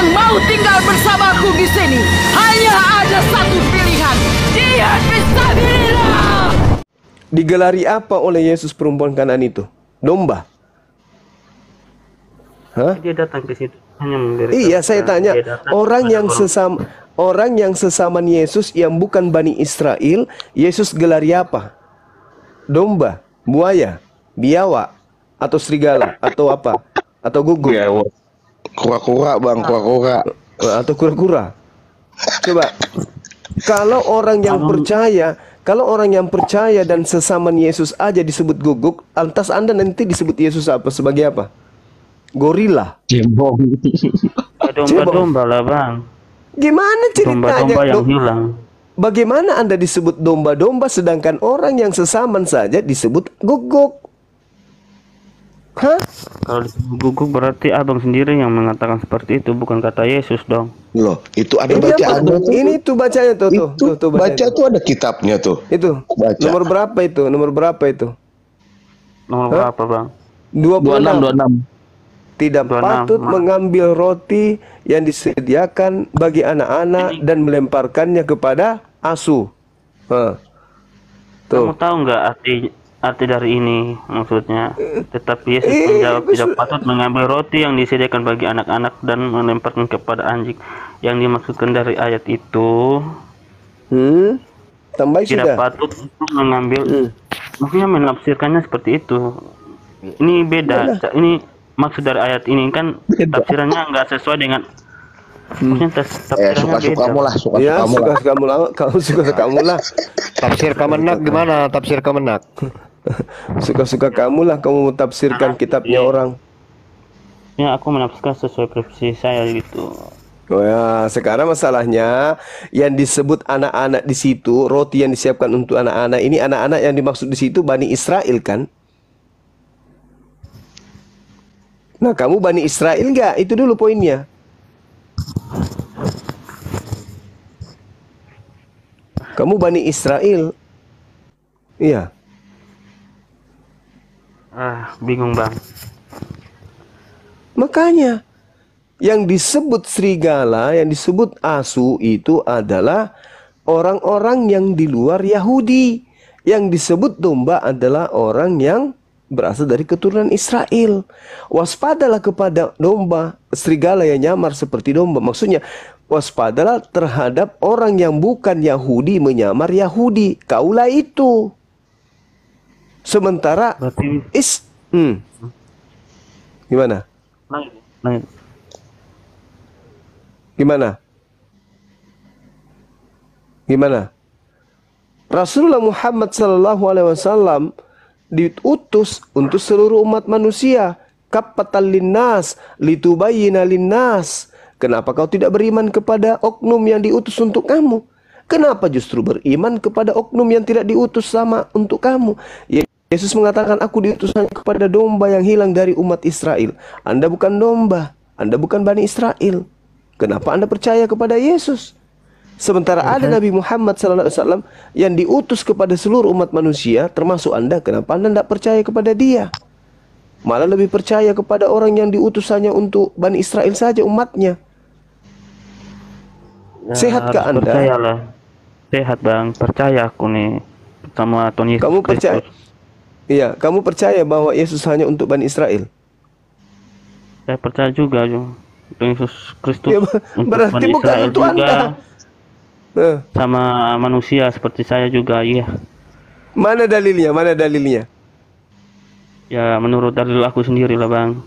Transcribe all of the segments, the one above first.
yang mau tinggal bersamaku di sini hanya ada satu pilihan. Dia bisa Digelari apa oleh Yesus perempuan kanan itu? Domba. Hah? Dia datang ke situ hanya memberikan. Iya, saya tanya orang yang sesama orang yang sesama Yesus yang bukan Bani Israel, Yesus gelari apa? Domba, buaya, biawak, atau serigala, atau apa? Atau gugur? Kura-kura bang, kura-kura. Atau kura-kura. Coba, kalau orang yang percaya, kalau orang yang percaya dan sesama Yesus aja disebut guguk, lantas Anda nanti disebut Yesus apa? Sebagai apa? Gorila. Cebong. Domba-domba lah bang. Gimana ceritanya? Domba-domba yang hilang. Bagaimana Anda disebut domba-domba sedangkan orang yang sesaman saja disebut guguk? Hah? Kalau disebut guguk berarti abang sendiri yang mengatakan seperti itu, bukan kata Yesus dong. Loh, itu ada ini bacaan tuh. Ini tuh bacanya tuh, tuh, tuh, tuh baca tuh ada kitabnya tuh. Itu. Baca. Nomor berapa itu? Nomor berapa itu? Nomor Hah? berapa, Bang? 26 26. Tidak 26. patut mengambil roti yang disediakan bagi anak-anak dan melemparkannya kepada asu. Hah. Tuh. Kamu tahu nggak arti arti dari ini maksudnya tetapi Yesus menjawab tidak patut mengambil roti yang disediakan bagi anak-anak dan melemparkan kepada anjing yang dimaksudkan dari ayat itu hmm tambah tidak sudah. patut untuk mengambil hmm. maksudnya menafsirkannya seperti itu ini beda Yalah. ini maksud dari ayat ini kan beda. tafsirannya nggak sesuai dengan Hmm. Eh, suka suka kamu lah, suka ya, suka suka kamu lah, kamu suka suka kamu lah. Tafsir Kemenak gimana? Tafsir Kemenak. Suka-suka kamu lah kamu tafsirkan kitabnya orang. Ya aku menafsirkan sesuai preferensi saya gitu. Oh ya, sekarang masalahnya yang disebut anak-anak di situ, roti yang disiapkan untuk anak-anak ini anak-anak yang dimaksud di situ Bani Israel kan? Nah, kamu Bani Israel enggak? Itu dulu poinnya. Kamu Bani Israel. Iya. Ah, bingung bang. Makanya yang disebut serigala, yang disebut asu itu adalah orang-orang yang di luar Yahudi. Yang disebut domba adalah orang yang berasal dari keturunan Israel. Waspadalah kepada domba, serigala yang nyamar seperti domba. Maksudnya, waspadalah terhadap orang yang bukan Yahudi menyamar Yahudi. Kaulah itu. Sementara Berarti... is hmm. Gimana? Gimana? Gimana? Rasulullah Muhammad sallallahu alaihi wasallam diutus untuk seluruh umat manusia. Kapatal linnas litubayyina linnas. Kenapa kau tidak beriman kepada oknum yang diutus untuk kamu? Kenapa justru beriman kepada oknum yang tidak diutus sama untuk kamu? Yesus mengatakan, aku diutus hanya kepada domba yang hilang dari umat Israel. Anda bukan domba, Anda bukan Bani Israel. Kenapa Anda percaya kepada Yesus? Sementara ada Nabi Muhammad SAW yang diutus kepada seluruh umat manusia, termasuk Anda, kenapa Anda tidak percaya kepada dia? Malah lebih percaya kepada orang yang diutus hanya untuk Bani Israel saja umatnya. Ya, Sehatkah Anda? Percayalah sehat bang percaya aku nih sama Tuhan Yesus kamu percaya iya kamu percaya bahwa Yesus hanya untuk Bani Israel? Saya percaya juga Tuhan Yesus Kristus ya, berarti Bani bukan Israel untuk juga, anda. Uh. sama manusia seperti saya juga iya. Mana dalilnya? Mana dalilnya? Ya menurut dalil aku sendiri lah bang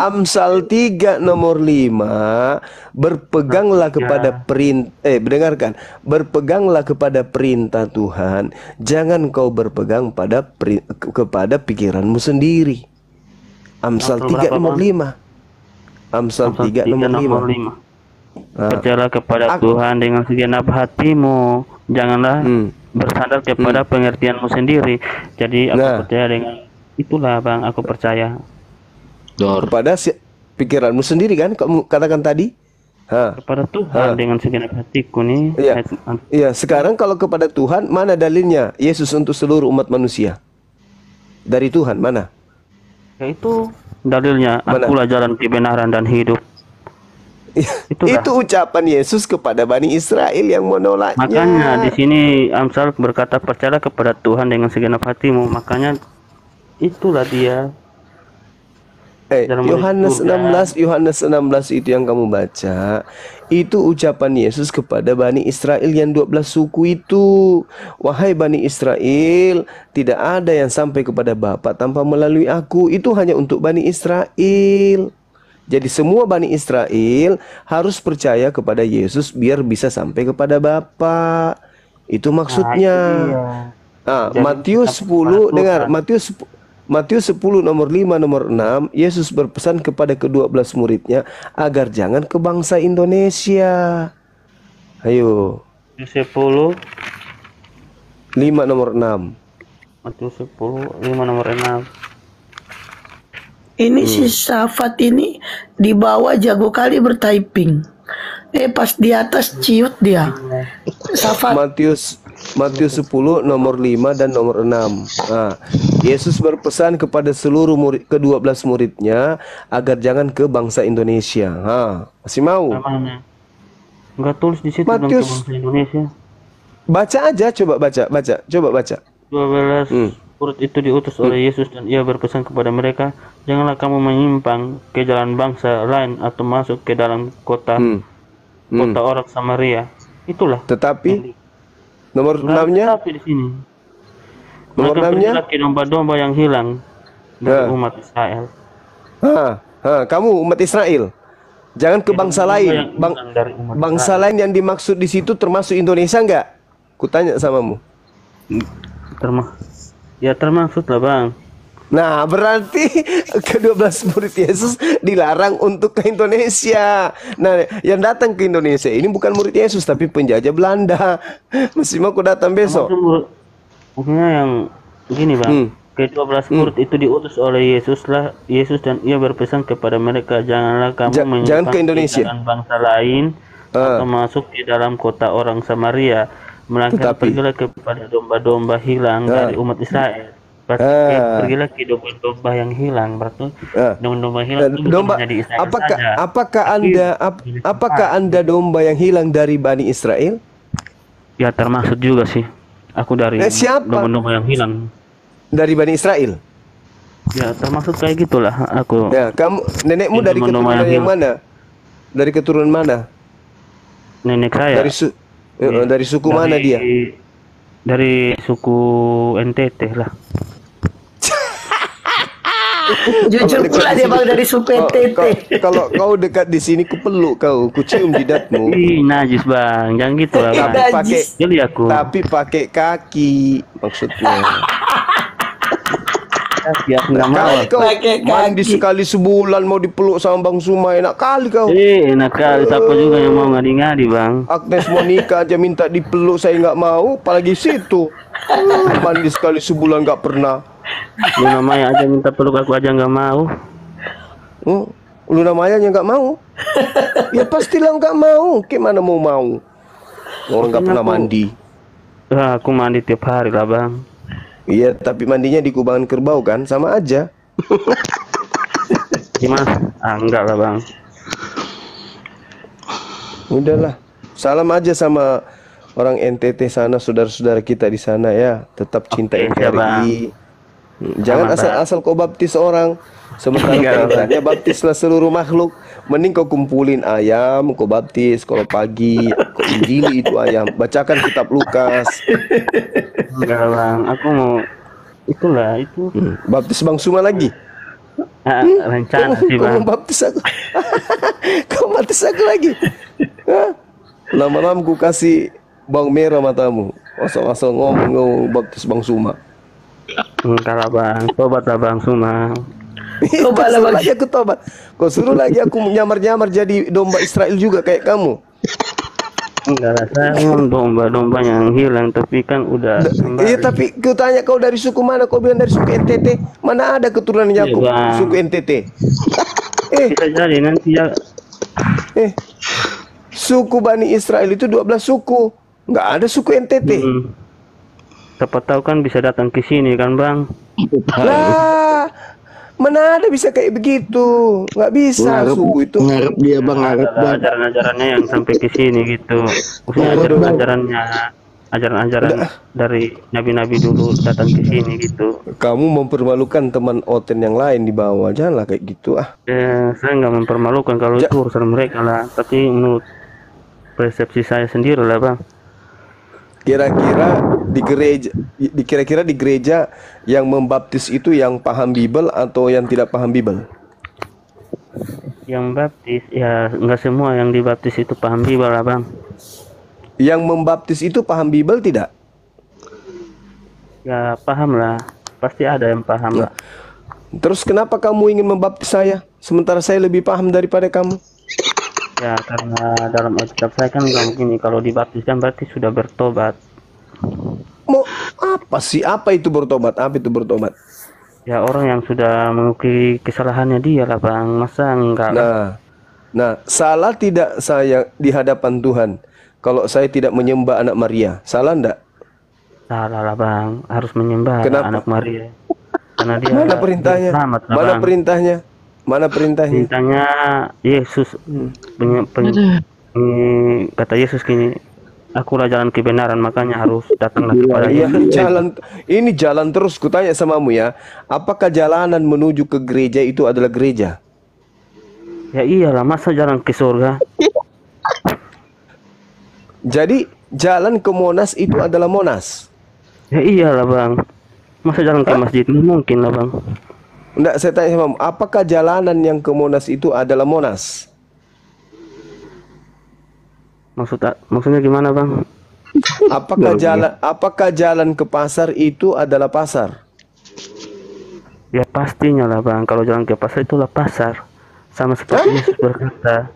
Amsal 3 nomor 5 berpeganglah kepada perintah eh mendengarkan berpeganglah kepada perintah Tuhan. Jangan kau berpegang pada peri, kepada pikiranmu sendiri. Amsal 3 nomor 5 Amsal 3 nomor 5 Percayalah kepada aku, Tuhan dengan segenap hatimu. Janganlah hmm. bersandar kepada hmm. pengertianmu sendiri. Jadi aku nah. percaya dengan itulah bang. Aku percaya Dor. kepada si pikiranmu sendiri kan kamu katakan tadi ha. kepada Tuhan ha. dengan segenap hatiku nih iya iya sekarang kalau kepada Tuhan mana dalilnya Yesus untuk seluruh umat manusia Dari Tuhan mana? Ya itu dalilnya Mana? akulah jalan kebenaran dan hidup. Itulah. Itu ucapan Yesus kepada Bani Israel yang menolaknya. Makanya di sini Amsal berkata percaya kepada Tuhan dengan segenap hatimu. Makanya itulah dia. Eh, Yohanes surga. 16, Yohanes 16 itu yang kamu baca. Itu ucapan Yesus kepada Bani Israel yang 12 suku itu. Wahai Bani Israel, tidak ada yang sampai kepada Bapa tanpa melalui aku. Itu hanya untuk Bani Israel. Jadi semua Bani Israel harus percaya kepada Yesus biar bisa sampai kepada Bapa. Itu maksudnya. Ah, Jadi Matius kita 10 peraturan. dengar Matius Matius 10 nomor 5 nomor 6 Yesus berpesan kepada kedua belas muridnya agar jangan ke bangsa Indonesia. Ayo, Matius 10 5 nomor 6. Matius 10 5 nomor 6. Ini si Safat ini di bawah jago kali bertyping. Eh pas di atas ciut dia. Safat Matius Matius 10 nomor 5 dan nomor 6. Nah, Yesus berpesan kepada seluruh murid kedua belas muridnya agar jangan ke bangsa Indonesia. Ha, masih mau? Enggak tulis di situ Matius. bahasa Indonesia. Baca aja, coba baca, baca, coba baca. 12 Hmm. murid itu diutus oleh Yesus dan ia berpesan kepada mereka, janganlah kamu menyimpang ke jalan bangsa lain atau masuk ke dalam kota Hmm. Hmm. kota orang Samaria. Itulah. Tetapi nomor Nggak ada 6-nya tapi di sini. Nomor enamnya? ke domba-domba yang hilang dari Ya. umat Israel. Ha, ha, kamu umat Israel. Jangan ke bangsa lain. Bang, hilang dari umat bangsa lain yang dimaksud di situ termasuk Indonesia enggak? Kutanya samamu. Terma ya termasuk lah bang. Nah, berarti ke-12 murid Yesus dilarang untuk ke Indonesia. Nah, yang datang ke Indonesia ini bukan murid Yesus tapi penjajah Belanda. Masih mau aku datang besok. Maksudnya yang gini bang. Hmm. Ke-12 murid itu diutus oleh Yesus lah Yesus dan ia berpesan kepada mereka janganlah kamu Ja- jangan ke Indonesia." bangsa lain Ah. atau masuk di dalam kota orang Samaria melainkan Tetapi- pergilah kepada domba-domba hilang Ah. dari umat Israel. Berarti Ah. eh, pergilah ke domba-domba yang hilang berarti Ah. domba-domba hilang Eh, itu domba hanya di Israel apakah saja. apakah Tapi Anda ap- apakah. Anda domba yang hilang dari Bani Israel? ya termasuk juga sih aku dari Eh, siapa? domba-domba yang hilang Dari Bani Israel? ya termasuk kayak gitulah aku Ya, kamu nenekmu Yang dari domba-domba keturunan yang yang mana? Dari keturunan mana? nenek saya Dari su eh, dari suku mana Dari- dia? Dari suku NTT lah. Jujur pula di dia bang dari kau- Kalau kau dekat di sini kupeluk kau, kucium jidatmu. Ih, najis bang, jangan gitu lah bang. Tapi pakai Jadi aku. tapi pakai kaki maksudnya. Kaki aku nggak mau. Kali kau Pakai mandi sekali sebulan mau dipeluk sama Bang Suma enak kali kau. Eh, enak kali. Siapa juga yang mau ngadi-ngadi bang? Agnes Monica aja minta dipeluk saya nggak mau, apalagi situ. Mandi sekali sebulan nggak pernah. Lu namanya aja minta peluk aku aja nggak mau. Oh, lu namanya nggak mau? ya pastilah nggak mau. Gimana mau mau? Orang nggak pernah mandi. Ah, aku mandi tiap hari lah bang. Iya, tapi mandinya di kubangan kerbau kan, sama aja. Gimana? Ah, enggak lah bang. Udahlah, salam aja sama orang NTT sana, saudara-saudara kita di sana ya. Tetap cinta siap, NKRI. Hmm, Jangan Aman, Bang. asal-asal kau baptis orang. Sementara Bang. kaitannya baptislah seluruh makhluk. Mending kau kumpulin ayam, kau baptis. Kalau pagi, kau injili itu ayam. Bacakan kitab Lukas. Enggak bang. Aku mau itulah itu Hmm, Baptis Bang Suma lagi. ah, rencana sih Kau bang. mau baptis aku. kau baptis aku lagi. Lama-lama ku kasih bawang merah matamu. Asal-asal ngomong ngomong baptis Bang Suma. Enggak lah bang. Tobat lah bang Suma. Tobat lah, Kau suruh Bang. lagi aku tobat. Kau suruh lagi aku nyamar-nyamar jadi domba Israel juga kayak kamu. Enggak lah, saya domba-domba yang hilang, tapi kan udah. Iya tapi ku tanya kau dari suku mana? Kau bilang dari suku NTT. Mana ada keturunan Yakub Iya, Bang. suku NTT? Eh, Bisa jadi nanti ya eh. Suku Bani Israel itu 12 suku. Nggak ada suku NTT. hmm, siapa tahu kan bisa datang ke sini kan bang Lah, mana ada bisa kayak begitu? Nggak bisa Ngarep, suku itu. ngarep dia bang, ngarep ada bang. ajaran-ajarannya yang sampai ke sini gitu khususnya ajaran-ajarannya ajaran-ajaran dari nabi-nabi dulu datang ke sini gitu Kamu mempermalukan teman Oten yang lain di bawah. Janganlah kayak gitu ah. eh, saya nggak mempermalukan kalau Ja- itu urusan mereka lah tapi menurut persepsi saya sendiri lah bang Kira-kira di gereja di kira-kira di gereja yang membaptis itu yang paham Bible atau yang tidak paham Bible? yang baptis ya nggak semua yang dibaptis itu paham Bible lah bang Yang membaptis itu paham Bible tidak? ya paham lah pasti ada yang paham lah Terus kenapa kamu ingin membaptis saya sementara saya lebih paham daripada kamu? Ya karena dalam Alkitab saya kan bilang begini kalau dibaptis kan berarti sudah bertobat Mau apa sih? Apa itu bertobat? Apa itu bertobat? ya orang yang sudah mengukiri kesalahannya dia lah bang masa enggak? Nah, nah salah tidak saya di hadapan Tuhan kalau saya tidak menyembah anak Maria? Salah enggak? salah lah bang harus menyembah Kenapa? anak Maria karena dia Mana perintahnya? selamat Mana Bang. perintahnya? Mana perintahnya? perintahnya Yesus penye- pen- ini kata Yesus gini akulah jalan kebenaran makanya harus datanglah kepada Iya, Yesus jalan ini jalan terus. Kutanya samamu ya, apakah jalanan menuju ke gereja itu adalah gereja? ya iyalah masa jalan ke surga Jadi jalan ke Monas itu adalah Monas. ya iyalah bang masa jalan ke masjid mungkin lah bang Enggak, saya tanya samamu, apakah jalanan yang ke Monas itu adalah Monas? maksud maksudnya gimana bang Apakah jalan apakah jalan ke pasar itu adalah pasar? ya pastinya lah bang kalau jalan ke pasar itulah pasar sama seperti Yesus berkata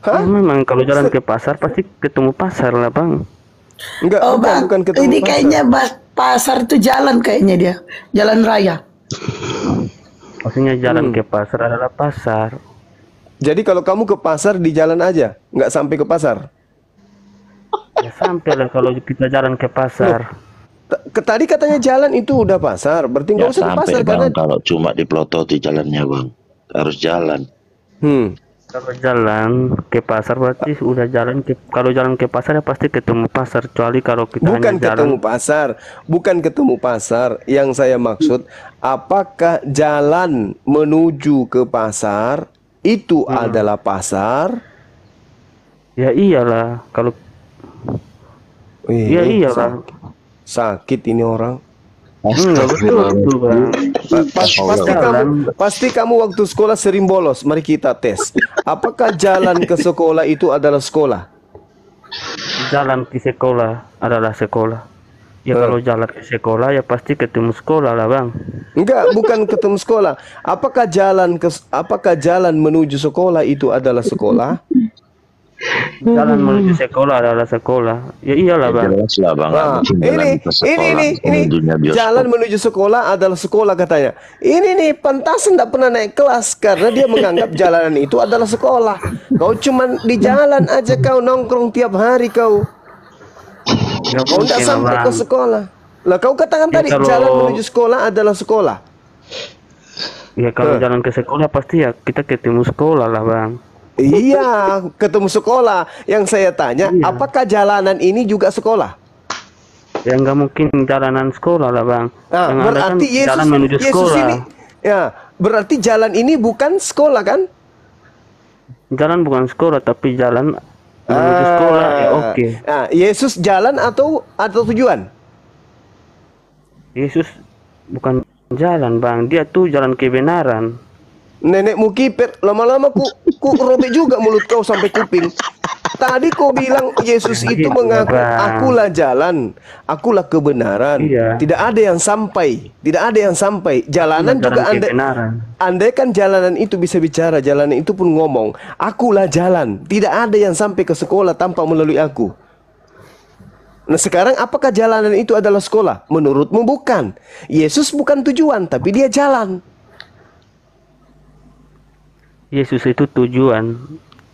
Hah? Ya, memang kalau jalan ke pasar pasti ketemu pasar lah bang Enggak, Oh bukan, bang, bukan ketemu ini pasar. kayaknya pasar itu jalan kayaknya dia, jalan raya. Maksudnya jalan ke pasar adalah pasar. Jadi kalau kamu ke pasar di jalan aja, nggak sampai ke pasar. ya sampai lah kalau kita jalan ke pasar. T- Tadi katanya jalan itu udah pasar, berarti nggak Ya usah ke sampai pasar bang. karena kalau cuma dipelototi jalannya bang. Harus jalan. Hmm. Kalau jalan ke pasar berarti udah jalan ke kalau jalan ke pasar ya pasti ketemu pasar kecuali kalau kita bukan hanya jalan ketemu pasar, bukan ketemu pasar. Yang saya maksud, apakah jalan menuju ke pasar itu Hmm. adalah pasar? ya iyalah kalau Wih, ya iyalah sakit ini orang. Pasti Jalan. kamu pasti kamu waktu sekolah sering bolos. Mari kita tes. Apakah jalan ke sekolah itu adalah sekolah? jalan ke sekolah adalah sekolah ya Hmm. kalau jalan ke sekolah ya pasti ketemu sekolah lah bang Enggak, bukan ketemu sekolah. Apakah jalan ke apakah jalan menuju sekolah itu adalah sekolah? Jalan menuju sekolah adalah sekolah ya iyalah bang jelas lah bang Nah, ini, ini, ini, ini, jalan menuju sekolah adalah sekolah katanya. Ini nih, pantas tidak pernah naik kelas karena dia menganggap jalanan itu adalah sekolah. Kau cuman di jalan aja kau nongkrong tiap hari kau. ya Kau tidak sampai bang ke sekolah. Lah kau katakan Ya, tadi kalau- jalan menuju sekolah adalah sekolah. ya kalau jalan ke sekolah pasti ya kita ketemu sekolah lah bang Iya, ketemu sekolah. Yang saya tanya, apakah jalanan ini juga sekolah? ya nggak mungkin jalanan sekolah lah bang Nah, Yang ada kan berarti Yesus, jalan menuju Yesus sekolah ini, ya, berarti jalan ini bukan sekolah kan? jalan bukan sekolah tapi jalan menuju sekolah ya Ah, oke Nah, Yesus jalan atau atau tujuan? Yesus bukan jalan bang dia tuh jalan kebenaran Nenekmu kiper, lama-lama ku ku robek juga mulut kau sampai kuping. Tadi kau bilang Yesus itu Gitu, mengaku akulah jalan, akulah kebenaran. Iya. Tidak ada yang sampai, tidak ada yang sampai. Jalanan Jalan juga andai, kebenaran. andai kan jalanan itu bisa bicara, jalanan itu pun ngomong, akulah jalan. Tidak ada yang sampai ke sekolah tanpa melalui aku. Nah sekarang apakah jalanan itu adalah sekolah? Menurutmu bukan. Yesus bukan tujuan, tapi dia jalan. Yesus itu tujuan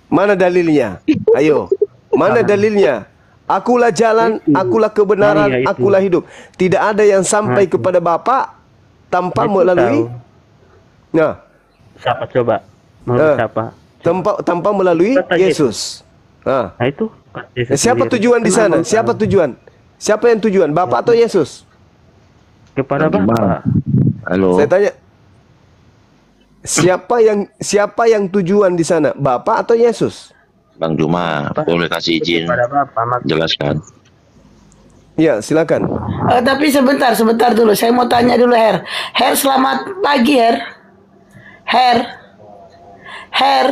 Mana dalilnya? Ayo. Mana dalilnya? Akulah jalan, akulah kebenaran, Nah, akulah hidup. Tidak ada yang sampai Nah, kepada Bapa tanpa melalui tahu. Nah, Siapa coba? Menurut Eh. siapa? tanpa tanpa melalui Kata Yesus. Nah, Nah itu. Yesus siapa sendiri. tujuan di sana? Siapa tujuan? Siapa yang tujuan? Bapak atau Yesus? Kepada. Bapak. Halo. Saya tanya. Siapa yang siapa yang tujuan di sana? Bapak atau Yesus? Bang Juma, boleh kasih izin jelaskan. Ya, silakan. Eh, tapi sebentar, sebentar dulu. Saya mau tanya dulu, Her. Her, selamat pagi, Her. Her. Her.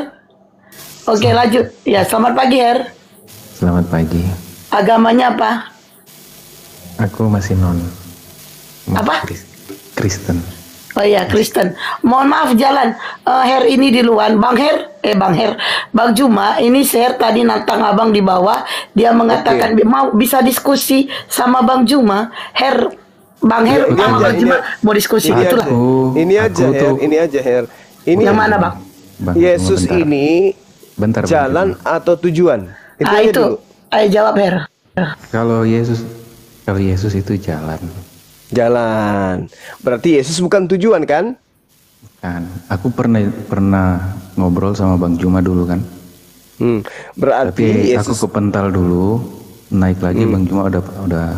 Oke, lanjut. Ya, selamat pagi, Her. Selamat pagi. Agamanya apa? Aku masih non. Apa? Kris- Kristen. Oh iya, Kristen. Mohon maaf jalan. Eh, Her ini di luar. Bang Her, eh Bang Her, Bang Juma, ini Her tadi nantang Abang di bawah. Dia mengatakan mau bisa diskusi sama Bang Juma. Her, Bang Her Ini sama aja, Bang ini- Juma mau diskusi Ini itulah. aja, Aku- ini aja, Her. tuh- Ini aja, Her. Ini Yang mana, Bang? Bang, Yesus bentar. ini Bentar, jalan Juma. atau tujuan? Itu ah aja itu. dulu. Ayo jawab Her. Kalau Yesus kalau Yesus itu jalan Jalan. Berarti Yesus bukan tujuan kan? kan. Aku pernah pernah ngobrol sama Bang Juma dulu kan. Hmm. Berarti Tapi Yesus aku kepental dulu, naik lagi Hmm. Bang Juma udah udah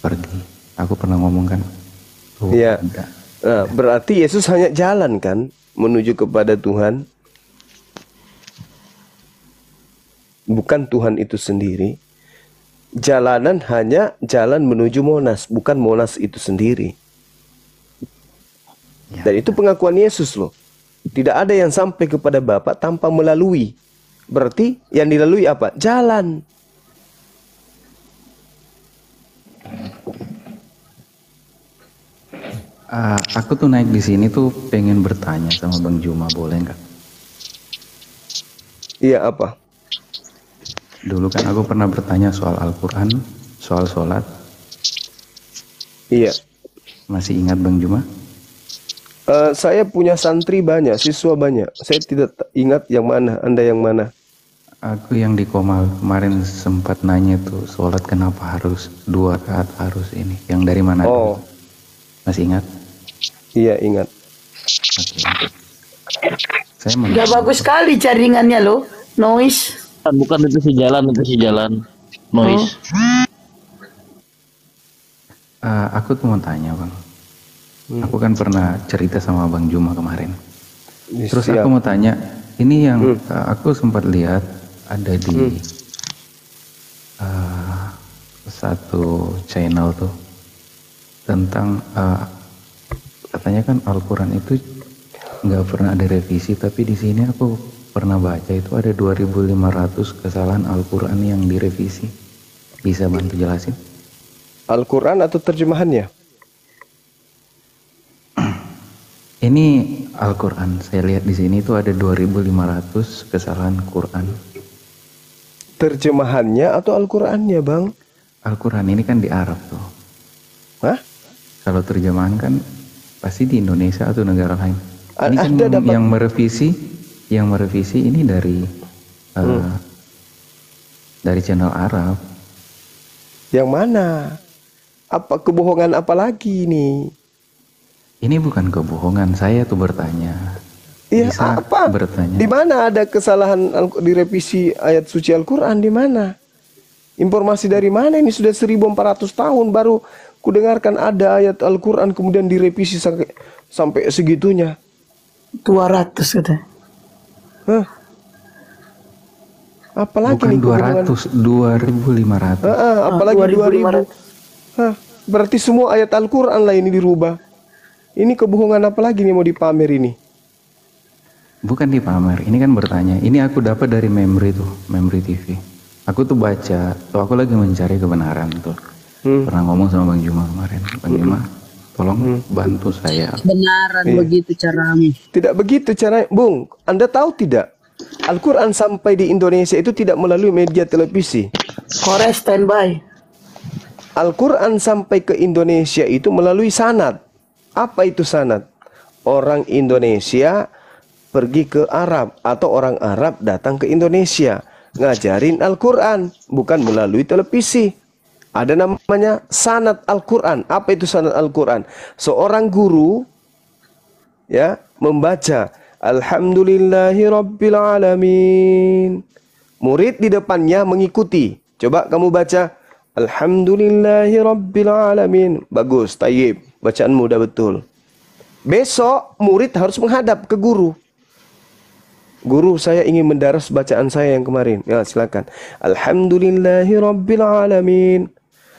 pergi. Aku pernah ngomong kan. Oh, Iya. enggak. Nah, berarti Yesus hanya jalan kan menuju kepada Tuhan. Bukan Tuhan itu sendiri. Jalanan hanya jalan menuju Monas, bukan Monas itu sendiri. Ya. Dan itu pengakuan Yesus loh. Tidak ada yang sampai kepada Bapa tanpa melalui. Berarti yang dilalui apa? Jalan. Ah, aku tuh naik di sini tuh pengen bertanya sama Bang Juma, boleh nggak? Iya apa? Dulu kan aku pernah bertanya soal Al-Quran, soal sholat. Iya. Masih ingat Bang Juma? Eh, saya punya santri banyak, siswa banyak. Saya tidak ingat yang mana, Anda yang mana. Aku yang di Komal kemarin sempat nanya tuh sholat kenapa harus dua rakaat harus ini? Yang dari mana? Oh. Masih ingat? Iya, ingat. Oke. Saya Gak bagus sekali jaringannya loh. Noise. Bukan itu si jalan itu si jalan noise Ah, aku tuh mau tanya bang. Aku kan pernah cerita sama Bang Juma kemarin. Terus Siap. aku mau tanya, ini yang ah, aku sempat lihat ada di ah, satu channel tuh tentang ah, katanya kan Al-Quran itu nggak pernah ada revisi, tapi di sini aku pernah baca itu ada 2.500 kesalahan Al-Quran yang direvisi. Bisa bantu jelasin? Al-Quran atau terjemahannya? Ini Al-Quran. Saya lihat di sini itu ada 2.500 kesalahan Quran. Terjemahannya atau Al-Qurannya, Bang? Al-Quran ini kan di Arab tuh. Hah? Kalau terjemahan kan pasti di Indonesia atau negara lain. A- Ini kan ada yang, dapat- yang merevisi, yang merevisi ini dari uh, Hmm. dari channel Arab. Yang mana? Apa kebohongan apa lagi ini? Ini bukan kebohongan. Saya tuh bertanya. Iya, Bisa apa? bertanya. Di mana ada kesalahan Al- di revisi ayat suci Al-Quran? Di mana? Informasi dari mana? Ini sudah 1400 tahun baru kudengarkan ada ayat Al-Quran kemudian direvisi sampai sampai segitunya. 200 katanya. Hah? Apalagi Bukan nih kebohongan? 200, 2.500. Ah, ah, apalagi 2000. 2500. Hah, berarti semua ayat Al-Quran lah ini dirubah. Ini kebohongan apa lagi nih mau dipamer ini? Bukan di pamer, ini kan bertanya. Ini aku dapat dari Memri tuh, Memri TV. Aku tuh baca, tuh aku lagi mencari kebenaran tuh. Hmm. Pernah ngomong sama Bang Juma kemarin. Bang Juma, tolong bantu saya. benaran Iya. begitu caramu Tidak begitu cara, Bung. Anda tahu tidak? Al-Quran sampai di Indonesia itu tidak melalui media televisi. Kore standby. Al-Quran sampai ke Indonesia itu melalui sanad. Apa itu sanad? Orang Indonesia pergi ke Arab atau orang Arab datang ke Indonesia. ngajarin Al-Quran, bukan melalui televisi. Ada namanya sanat Al-Quran. Apa itu sanat Al-Quran? Seorang guru ya membaca Alhamdulillahi Rabbil Alamin. Murid di depannya mengikuti. Coba kamu baca Alhamdulillahi Rabbil Alamin. Bagus, tayyib. Bacaan mudah betul. Besok murid harus menghadap ke guru. Guru saya ingin mendaras bacaan saya yang kemarin. Ya silakan. Alhamdulillahi Alamin.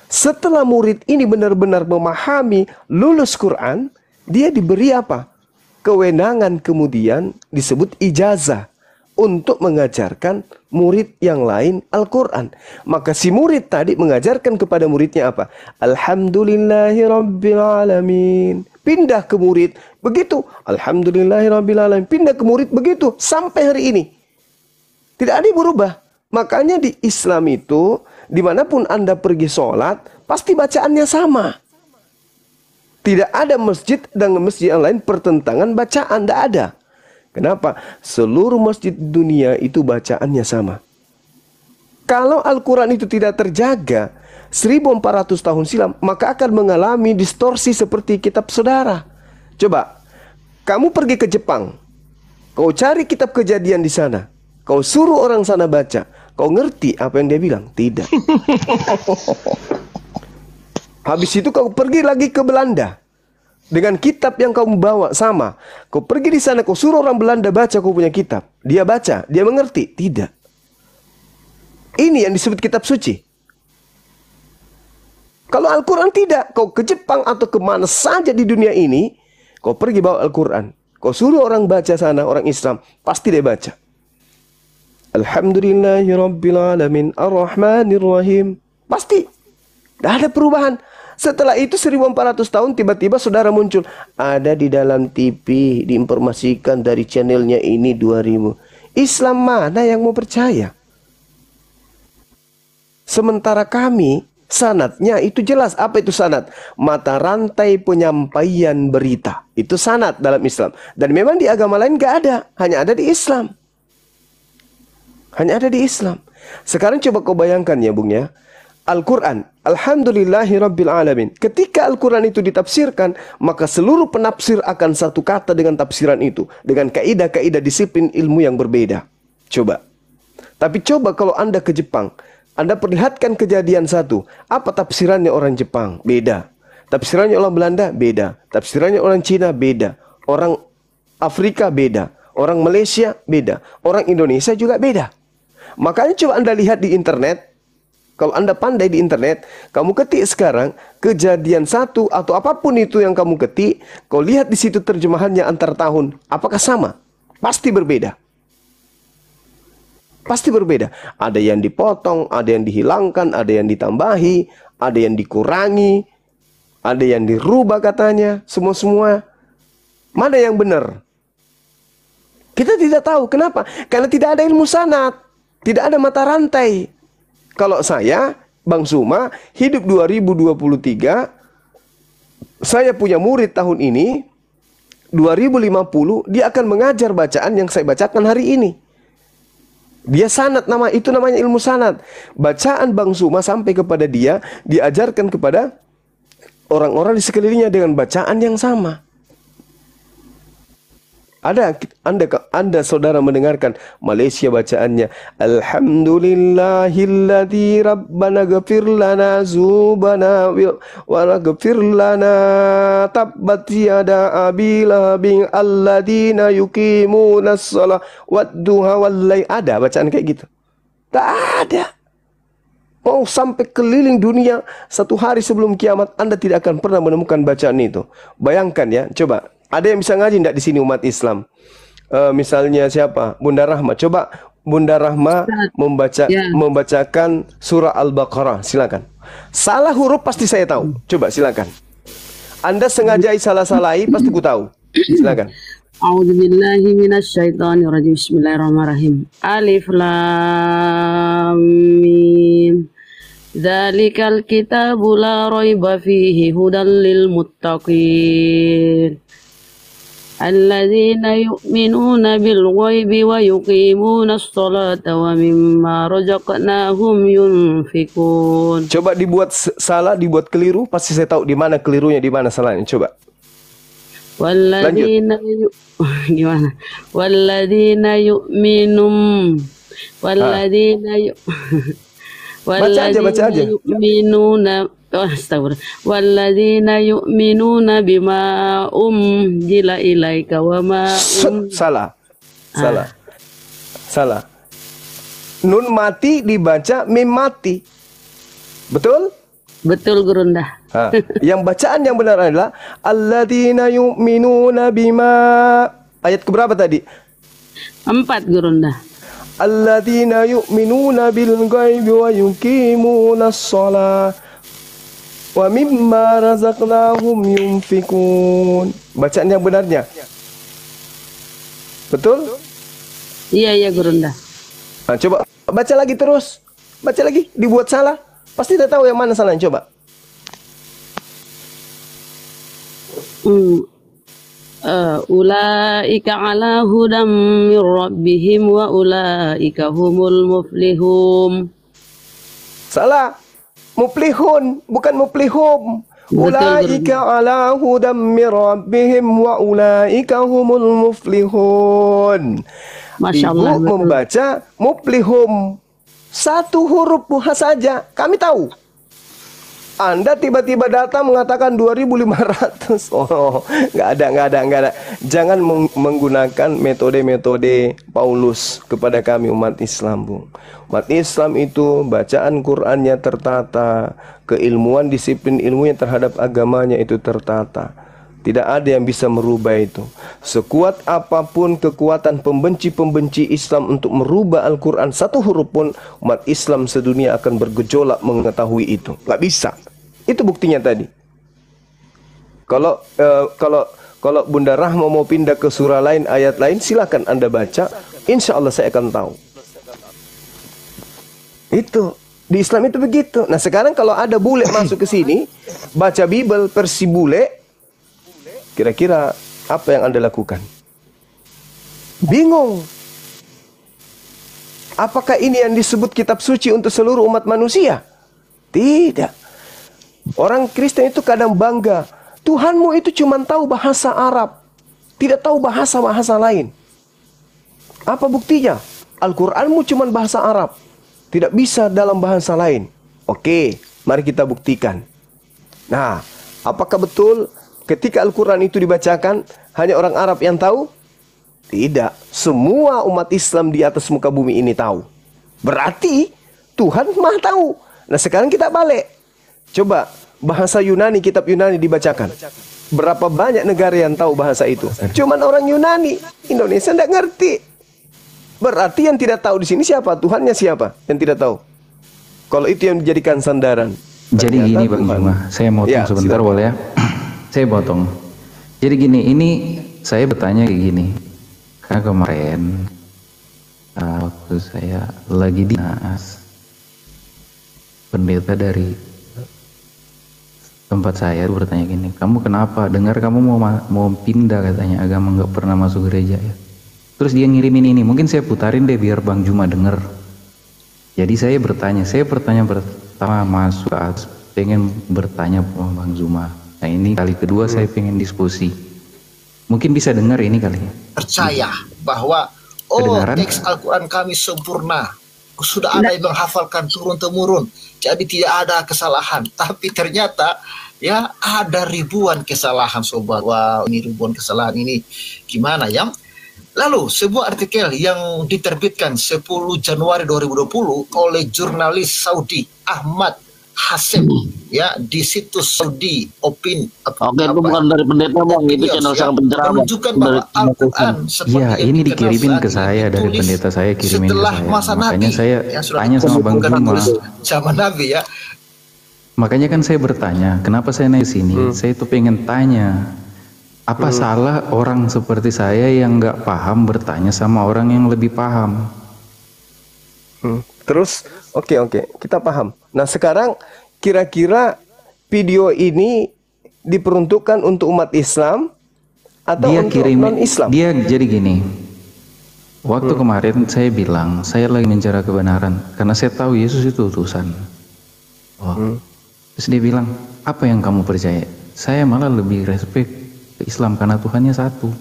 Setelah murid ini benar-benar memahami lulus Quran, dia diberi apa? Kewenangan kemudian disebut ijazah untuk mengajarkan murid yang lain Al-Quran. Maka si murid tadi mengajarkan kepada muridnya apa? Alhamdulillahi Rabbil Alamin. Pindah ke murid. Begitu. Alhamdulillahi Rabbil Alamin. Pindah ke murid begitu. Sampai hari ini. Tidak ada yang berubah. Makanya di Islam itu di mana pun Anda pergi sholat, pasti bacaannya sama. Tidak ada masjid dan masjid yang lain pertentangan bacaan, tidak ada. Kenapa? Seluruh masjid dunia itu bacaannya sama. Kalau Al-Quran itu tidak terjaga, 1400 tahun silam, maka akan mengalami distorsi seperti kitab saudara. Coba, kamu pergi ke Jepang, kau cari kitab kejadian di sana, kau suruh orang sana baca, Kau ngerti apa yang dia bilang? Tidak. Habis itu kau pergi lagi ke Belanda. Dengan kitab yang kau bawa sama. Kau pergi di sana, kau suruh orang Belanda baca kau punya kitab. Dia baca, dia mengerti? Tidak. Ini yang disebut kitab suci. Kalau Al-Quran tidak, kau ke Jepang atau ke mana saja di dunia ini, kau pergi bawa Al-Quran. Kau suruh orang baca sana, orang Islam, pasti dia baca. Alhamdulillahi Rabbil Alamin. Ar-Rahmanir Rahim Pasti. Tidak ada perubahan. Setelah itu 1400 tahun tiba-tiba saudara muncul. Ada di dalam TV Diinformasikan dari channelnya ini 2000 Islam mana yang mau percaya? Sementara kami Sanatnya itu jelas. Apa itu sanat? Mata rantai penyampaian berita. Itu sanat dalam Islam. Dan memang di agama lain gak ada. Hanya ada di Islam hanya ada di Islam. Sekarang coba kau bayangkan ya Bung ya. Al-Quran. Alhamdulillahi Rabbil Alamin. Ketika Al-Quran itu ditafsirkan, maka seluruh penafsir akan satu kata dengan tafsiran itu. Dengan kaidah-kaidah disiplin ilmu yang berbeda. Coba. Tapi coba kalau Anda ke Jepang, Anda perlihatkan kejadian satu. Apa tafsirannya orang Jepang? Beda. Tafsirannya orang Belanda? Beda. Tafsirannya orang Cina? Beda. Orang Afrika? Beda. Orang Malaysia? Beda. Orang Indonesia juga beda. Makanya coba Anda lihat di internet, kalau Anda pandai di internet, kamu ketik sekarang kejadian satu atau apa pun itu yang kamu ketik, kau lihat di situ terjemahannya antar tahun, apakah sama? Pasti berbeda. Pasti berbeda. Ada yang dipotong, ada yang dihilangkan, ada yang ditambahi, ada yang dikurangi, ada yang dirubah katanya, semua-semua. Mana yang benar? Kita tidak tahu. Kenapa? Karena tidak ada ilmu sanat. Tidak ada mata rantai. Kalau saya, Bang Suma, hidup 2023, saya punya murid tahun ini, 2050, dia akan mengajar bacaan yang saya bacakan hari ini. Dia sanat nama itu namanya ilmu sanat. Bacaan Bang Suma sampai kepada dia diajarkan kepada orang-orang di sekelilingnya dengan bacaan yang sama. Ada anda anda saudara mendengarkan Malaysia bacaannya Alhamdulillahilladzi rabbana ghafir lana zubana wa ghafir lana tabbat yada abila bin alladina yuqimuna shalah wad duha wal ada bacaan kayak gitu? Tak ada. Mau sampai keliling dunia satu hari sebelum kiamat Anda tidak akan pernah menemukan bacaan itu. Bayangkan ya, coba ada yang bisa ngaji tidak di sini umat Islam? Uh, misalnya siapa? Bunda Rahma. Coba Bunda Rahma membaca ya. membacakan surah Al-Baqarah. Silakan. Salah huruf pasti saya tahu. Coba silakan. Anda sengaja salah-salahi pasti ku tahu. Silakan. A'udzu billahi minasyaitonir rajim. Bismillahirrahmanirrahim. Alif lam mim. Dzalikal kitabu la raiba fihi hudal lil muttaqin. الذين يؤمنون بالغيب ويقيمون الصلاة ومما رزقناهم ينفقون Coba dibuat salah, dibuat keliru, pasti saya tahu di mana kelirunya, di mana salahnya. Coba. والذين يؤمنون والذين يؤمنون والذين يؤمنون baca aja baca aja yu'minuna oh, astagfirullah walladzina yu'minuna bima umjila ilaika wa ma um... salah salah ah. salah nun mati dibaca mim mati betul Betul Gurunda. Yang bacaan yang benar adalah alladzina yu'minuna bima ayat keberapa tadi? Empat Gurunda. Alladzina yu'minuna bil ghaibi wa yuqimuna shalah wa mimma razaqnahum yunfikun. Bacaan yang benarnya. Betul? Iya iya Gurunda. Nah, coba baca lagi terus. Baca lagi, dibuat salah. Pasti tidak tahu yang mana salahnya. Coba. Hmm. Uh, ulaika ala hudam min rabbihim wa ulaika humul muflihum. Salah. Muflihun, bukan muflihum. Ulaika ala hudam min rabbihim wa ulaika humul muflihun. Masya Ibu Allah, betul. membaca muflihum. Satu huruf saja. Kami tahu. Anda tiba-tiba datang mengatakan 2.500. Oh, nggak ada, nggak ada, nggak ada. Jangan meng- menggunakan metode-metode Paulus kepada kami umat Islam, Bung. Umat Islam itu bacaan Qur'annya tertata, keilmuan disiplin ilmunya terhadap agamanya itu tertata. Tidak ada yang bisa merubah itu. Sekuat apa pun kekuatan pembenci-pembenci Islam untuk merubah Al-Quran satu huruf pun, umat Islam sedunia akan bergejolak mengetahui itu. Gak bisa. Itu buktinya tadi. Kalau eh, kalau kalau Bunda Rahma mau pindah ke surah lain, ayat lain, silakan Anda baca. Insya Allah saya akan tahu. Itu di Islam itu begitu. Nah sekarang kalau ada bule masuk ke sini, baca Bible versi bule, kira-kira apa yang Anda lakukan? Bingung. Apakah ini yang disebut kitab suci untuk seluruh umat manusia? Tidak. Orang Kristen itu kadang bangga. Tuhanmu itu cuma tahu bahasa Arab. Tidak tahu bahasa-bahasa lain. Apa buktinya? Al-Quranmu cuma bahasa Arab. Tidak bisa dalam bahasa lain. Oke, mari kita buktikan. Nah, apakah betul ketika Al-Quran itu dibacakan hanya orang Arab yang tahu? Tidak. Semua umat Islam di atas muka bumi ini tahu. Berarti Tuhan maha tahu. Nah sekarang kita balik. Coba bahasa Yunani, kitab Yunani dibacakan. Berapa banyak negara yang tahu bahasa itu? Cuman orang Yunani. Indonesia tidak ngerti. Berarti yang tidak tahu di sini siapa? Tuhannya siapa? Yang tidak tahu. Kalau itu yang dijadikan sandaran. Jadi gini Bang. Juma, saya motong Ya, sebentar silakan. boleh ya? saya potong. Jadi gini, ini saya bertanya kayak gini. Karena kemarin waktu saya lagi dinas, pendeta dari tempat saya bertanya gini, kamu kenapa? Dengar kamu mau ma- mau pindah katanya agama nggak pernah masuk gereja ya. Terus dia ngirimin ini, mungkin saya putarin deh biar Bang Juma denger. Jadi saya bertanya, saya bertanya pertama masuk ke atas, pengen bertanya sama Bang Zuma. Nah ini kali kedua saya pengen diskusi. Mungkin bisa dengar ini kali ya. percaya bahwa oh Kedengaran? teks Al-Quran kami sempurna sudah ada yang menghafalkan turun temurun jadi tidak ada kesalahan. Tapi ternyata ya ada ribuan kesalahan sobat. Wow ini ribuan kesalahan ini. Gimana ya? Lalu sebuah artikel yang diterbitkan 10 Januari 2020 oleh jurnalis Saudi Ahmad Hasem ya di situs Saudi Opin Oke, itu bukan dari pendeta bang, itu channel sang penceramah. menunjukkan Dari bahwa Al-Quran seperti Iya, yang ini dikirimin ke saya dari pendeta saya kirimin ke setelah saya. masa Makanya Nabi saya tanya sama Bang ditulis zaman Nabi ya Makanya kan saya bertanya, kenapa saya naik sini? Saya tuh pengen tanya, apa salah orang seperti saya yang nggak paham bertanya sama orang yang lebih paham? Hmm. Terus, oke oke, kita paham. Nah sekarang kira-kira video ini diperuntukkan untuk umat Islam atau dia untuk kirim non Islam? dia jadi gini waktu Hmm. kemarin saya bilang saya lagi mencari kebenaran karena saya tahu Yesus itu utusan oh. Hmm. terus dia bilang apa yang kamu percaya saya malah lebih respect ke Islam karena Tuhannya satu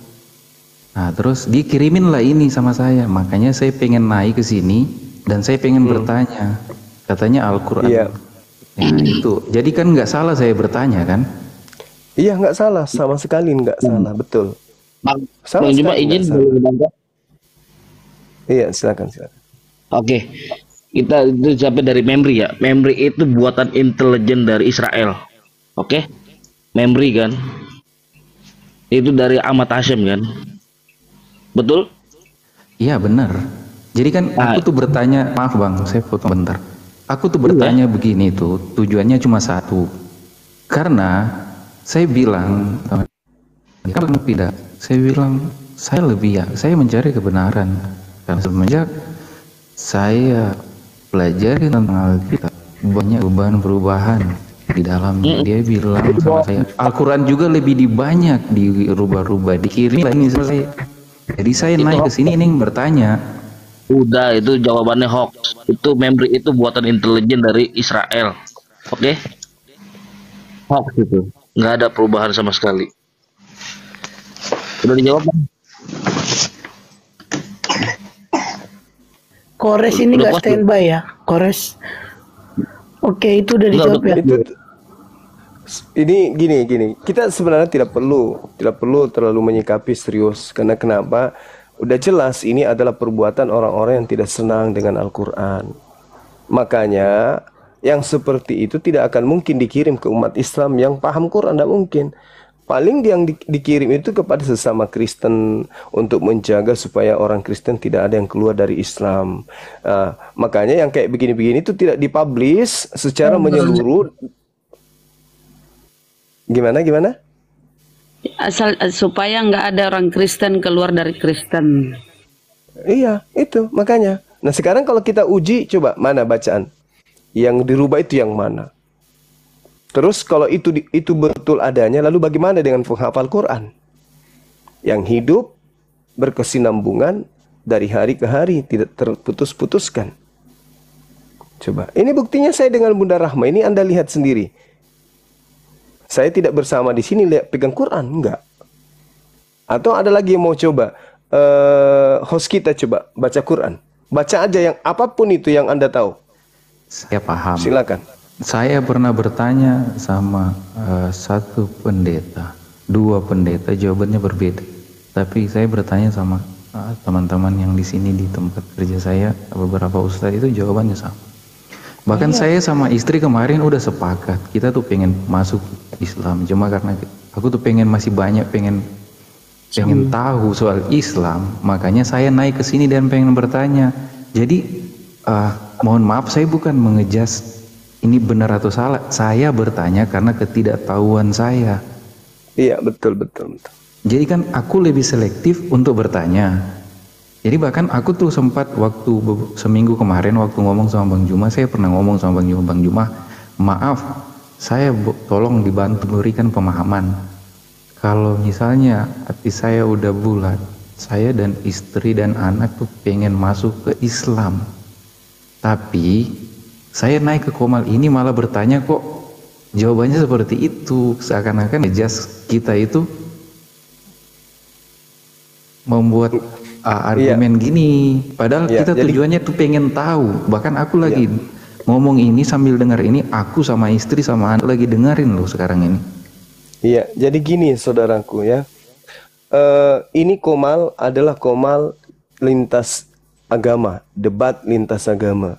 nah terus dikirimin lah ini sama saya makanya saya pengen naik ke sini dan saya pengen bertanya katanya Al-Quran Hmm. Iya. Nah, itu jadi kan nggak salah saya bertanya kan Iya nggak salah, sama sekali nggak salah, betul. Bang, Sama Bang Juma izin Bang? Iya silakan silakan. Oke. Kita itu sampai dari memory ya. Memory itu buatan intelijen dari Israel. Oke. Memory kan. Itu dari Ahmad Hashim kan. Betul? Iya benar. Jadi kan Nah. aku tuh bertanya, maaf bang, saya potong bentar. Aku tuh Iya. bertanya begini tuh, tujuannya cuma satu. Karena saya bilang, kamu tidak. Saya bilang, saya lebih ya, saya mencari kebenaran. Karena semenjak saya pelajari tentang Alkitab, banyak perubahan-perubahan di dalamnya. Dia bilang sama saya, Al-Quran juga lebih dibanyak, dirubah-rubah, dikirim ini sama saya. Jadi saya naik ke sini ini bertanya, Udah itu jawabannya hoax. Itu memory itu buatan intelijen dari Israel. Oke? Hoax itu. Nggak ada perubahan sama sekali. Udah dijawab? Kores ini Udah nggak standby ya, Kores. Oke, itu udah dijawab ya. Itu ini gini gini, kita sebenarnya tidak perlu tidak perlu terlalu menyikapi serius karena kenapa? Udah jelas ini adalah perbuatan orang-orang yang tidak senang dengan Al-Qur'an. Makanya yang seperti itu tidak akan mungkin dikirim ke umat Islam yang paham Quran, tidak mungkin. Paling yang di- dikirim itu kepada sesama Kristen untuk menjaga supaya orang Kristen tidak ada yang keluar dari Islam. Ah, makanya yang kayak begini-begini itu tidak dipublish secara menyeluruh. Gimana gimana? Asal supaya nggak ada orang Kristen keluar dari Kristen. Iya, itu makanya. Nah, sekarang kalau kita uji coba mana bacaan yang dirubah itu yang mana? Terus kalau itu itu betul adanya, lalu bagaimana dengan penghafal Quran yang hidup berkesinambungan dari hari ke hari tidak terputus-putuskan? Coba, ini buktinya saya dengan Bunda Rahma ini Anda lihat sendiri. Saya tidak bersama di sini lihat pegang Quran, enggak. Atau ada lagi yang mau coba eh host kita coba baca Quran. Baca aja yang apa pun itu yang Anda tahu. saya paham. Silakan. Saya pernah bertanya sama eh, satu pendeta, dua pendeta jawabannya berbeda. Tapi saya bertanya sama eh, teman-teman yang di sini di tempat kerja saya, beberapa ustadz itu jawabannya sama. Bahkan saya sama istri kemarin udah sepakat, kita tuh pengen masuk Islam, cuma karena aku tuh pengen masih banyak pengen pengen tahu soal Islam, makanya saya naik ke sini dan pengen bertanya. Jadi eh, mohon maaf saya bukan mengejas ini benar atau salah. Saya bertanya karena ketidaktahuan saya. Iya, betul betul betul. Jadi kan aku lebih selektif untuk bertanya. Jadi bahkan aku tuh sempat waktu seminggu kemarin waktu ngomong sama Bang Juma, saya pernah ngomong sama Bang Juma, Bang Juma, maaf, saya tolong dibantu berikan pemahaman. Kalau misalnya hati saya udah bulat, saya dan istri dan anak tuh pengen masuk ke Islam. Tapi saya naik ke Komal ini malah bertanya kok jawabannya seperti itu. Seakan-akan jas kita itu membuat uh, argumen gini. Padahal Iya, kita jadi- tujuannya tuh pengen tahu. Bahkan aku lagi ngomong ini sambil dengar ini, aku sama istri sama anak lagi dengerin loh sekarang ini. Iya, jadi gini saudaraku ya. Eh ini Komal adalah Komal lintas agama, debat lintas agama.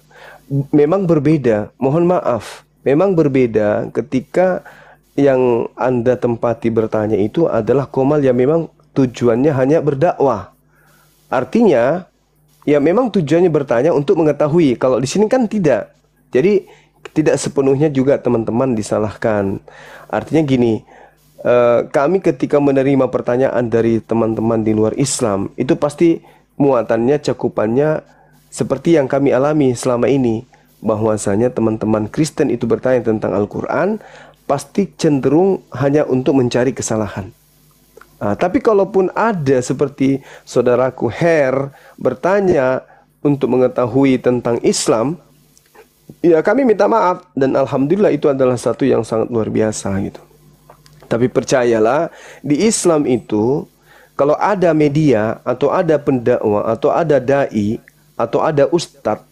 Memang berbeda, mohon maaf. Memang berbeda ketika yang Anda tempati bertanya itu adalah Komal yang memang tujuannya hanya berdakwah. Artinya, ya memang tujuannya bertanya untuk mengetahui. Kalau di sini kan tidak. Jadi tidak sepenuhnya juga teman-teman disalahkan. Artinya gini, eh, kami ketika menerima pertanyaan dari teman-teman di luar Islam, itu pasti muatannya, cakupannya seperti yang kami alami selama ini. Bahwasanya teman-teman Kristen itu bertanya tentang Al-Quran, pasti cenderung hanya untuk mencari kesalahan. Ah, tapi kalaupun ada seperti saudaraku Her bertanya untuk mengetahui tentang Islam, ya kami minta maaf dan alhamdulillah itu adalah satu yang sangat luar biasa gitu. Tapi percayalah di Islam itu kalau ada media atau ada pendakwa atau ada dai atau ada ustadz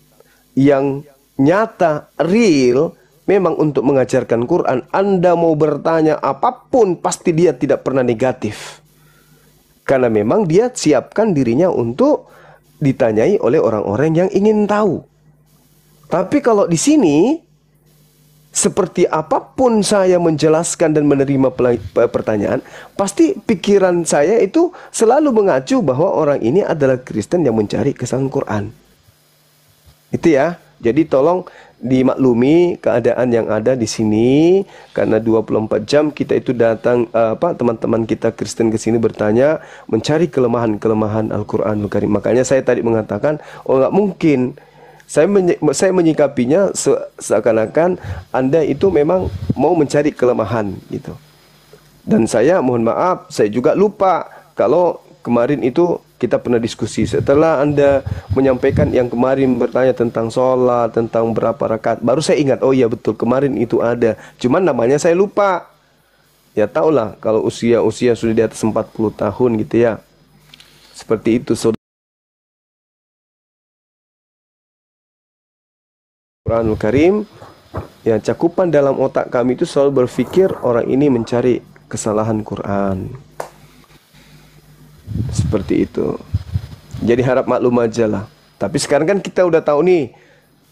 yang nyata real memang untuk mengajarkan Quran, Anda mau bertanya apa pun pasti dia tidak pernah negatif. Karena memang dia siapkan dirinya untuk ditanyai oleh orang-orang yang ingin tahu. Tapi kalau di sini seperti apa pun saya menjelaskan dan menerima pertanyaan, pasti pikiran saya itu selalu mengacu bahwa orang ini adalah Kristen yang mencari kesalahan Quran. Itu ya. Jadi tolong dimaklumi keadaan yang ada di sini karena 24 jam kita itu datang uh, apa teman-teman kita Kristen ke sini bertanya mencari kelemahan-kelemahan Al-Qur'anul Karim. Makanya saya tadi mengatakan oh nggak mungkin saya menye saya menyikapinya se seakan-akan Anda itu memang mau mencari kelemahan gitu. Dan saya mohon maaf, saya juga lupa kalau kemarin itu kita pernah diskusi. Setelah anda menyampaikan yang kemarin bertanya tentang sholat tentang berapa rakaat baru saya ingat oh iya betul kemarin itu ada. Cuman namanya saya lupa. Ya tahulah kalau usia usia sudah di atas 40 tahun gitu ya. Seperti itu saudara. Quranul Karim ya cakupan dalam otak kami itu selalu berpikir orang ini mencari kesalahan Quran seperti itu. Jadi harap maklum aja lah. Tapi sekarang kan kita udah tahu nih,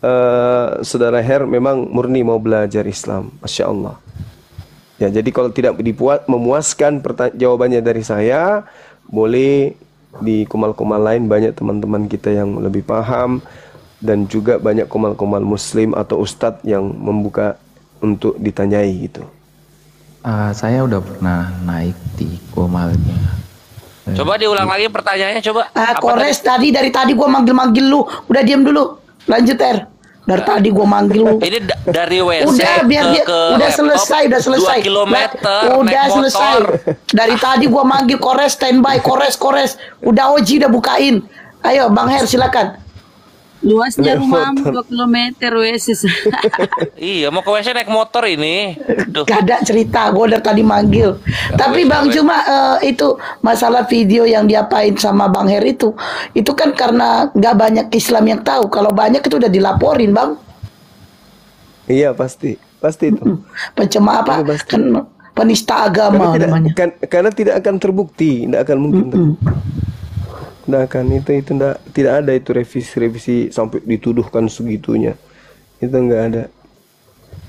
uh, saudara Her memang murni mau belajar Islam, masya Allah. Ya, jadi kalau tidak dipuat memuaskan jawabannya dari saya, boleh di kumal-kumal lain banyak teman-teman kita yang lebih paham dan juga banyak kumal-kumal muslim atau ustadz yang membuka untuk ditanyai gitu. Uh, saya udah pernah naik di kumalnya Coba diulang lagi pertanyaannya coba. Ah, Kores tadi? tadi dari tadi gua manggil-manggil lu. Udah diam dulu. Lanjut Er. Dari tadi gua manggil lu. Ini dari WC udah, biar ke, dia, ke udah selesai, udah selesai. 2 kilometer, udah selesai. Dari tadi gua manggil Kores standby, Kores, Kores. Udah Oji udah bukain. Ayo Bang Her silakan. Luasnya rumah 2 km WC. iya, mau ke WC naik motor ini. Duh. Gak ada cerita, gue udah tadi manggil. Gak Tapi Bang cuma uh, itu masalah video yang diapain sama Bang Her itu, itu kan karena gak banyak Islam yang tahu. Kalau banyak itu udah dilaporin, Bang. Iya pasti, pasti itu. Pencema apa? Kan penista agama karena tidak, namanya. Kan, karena tidak akan terbukti, tidak akan mungkin. Mm -mm. Nah kan itu itu enggak, tidak ada itu revisi revisi sampai dituduhkan segitunya. Itu enggak ada.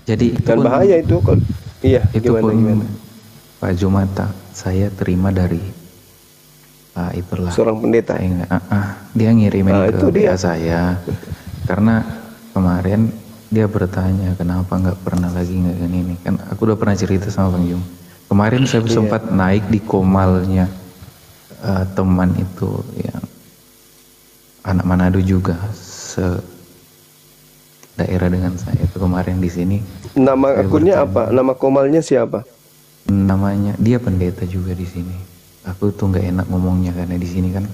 Jadi dan bahaya itu kalau iya itu gimana, pun gimana? Pak Jumata saya terima dari uh, itulah seorang pendeta. Saya, uh, uh, dia ngirimin uh, ke dia. saya karena kemarin dia bertanya kenapa nggak pernah lagi nggak ini kan aku udah pernah cerita sama Bang Jum. Kemarin saya iya. sempat naik di komalnya uh, teman itu yang anak Manado juga se daerah dengan saya itu kemarin di sini. Nama akunnya apa? Nama komalnya siapa? Namanya dia pendeta juga di sini. Aku tuh nggak enak ngomongnya karena di sini kan.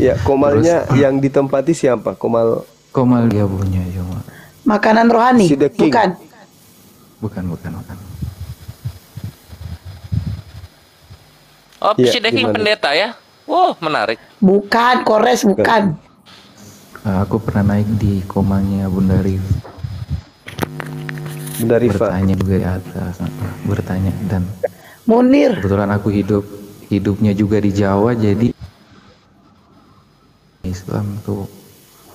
Ya komalnya Terus, yang ditempati siapa? Komal. Komal dia punya cuma. Makanan rohani. Bukan. Bukan bukan bukan. Oh, ya, Deking pendeta ya? Wow, menarik. Bukan, Kores bukan. Nah, aku pernah naik di komanya Bunda Rif. Bunda Rifa. Bertanya juga di atas, bertanya dan Munir. Kebetulan aku hidup hidupnya juga di Jawa, jadi Islam tuh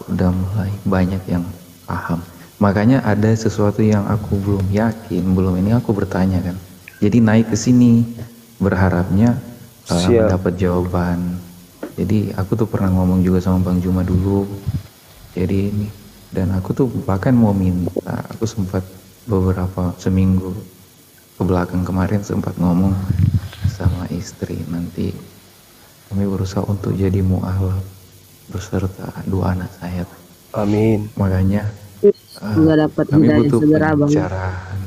udah mulai banyak yang paham. Makanya ada sesuatu yang aku belum yakin, belum ini aku bertanya kan. Jadi naik ke sini berharapnya uh, mendapat jawaban. Jadi aku tuh pernah ngomong juga sama Bang Juma dulu. Jadi ini dan aku tuh bahkan mau minta, aku sempat beberapa seminggu ke belakang kemarin sempat ngomong sama istri nanti kami berusaha untuk jadi mualaf beserta dua anak saya. Amin. Makanya uh, dapat kami butuh pembicaraan.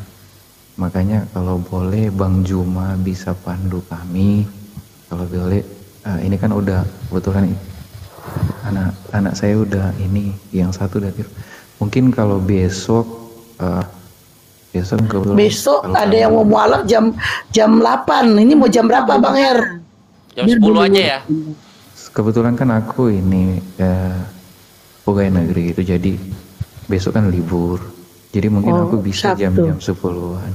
Makanya kalau boleh Bang Juma bisa pandu kami kalau boleh eh, ini kan udah kebetulan anak anak saya udah ini yang satu tidur. Mungkin kalau besok eh, besok kebetulan Besok kalau ada yang mau mualaf jam jam 8. Ini mau jam berapa Bang Her? Jam 10 aja ya. kebetulan kan aku ini eh, pegawai negeri itu jadi besok kan libur. Jadi mungkin Oh, aku bisa Sabtu. jam-jam 10-an.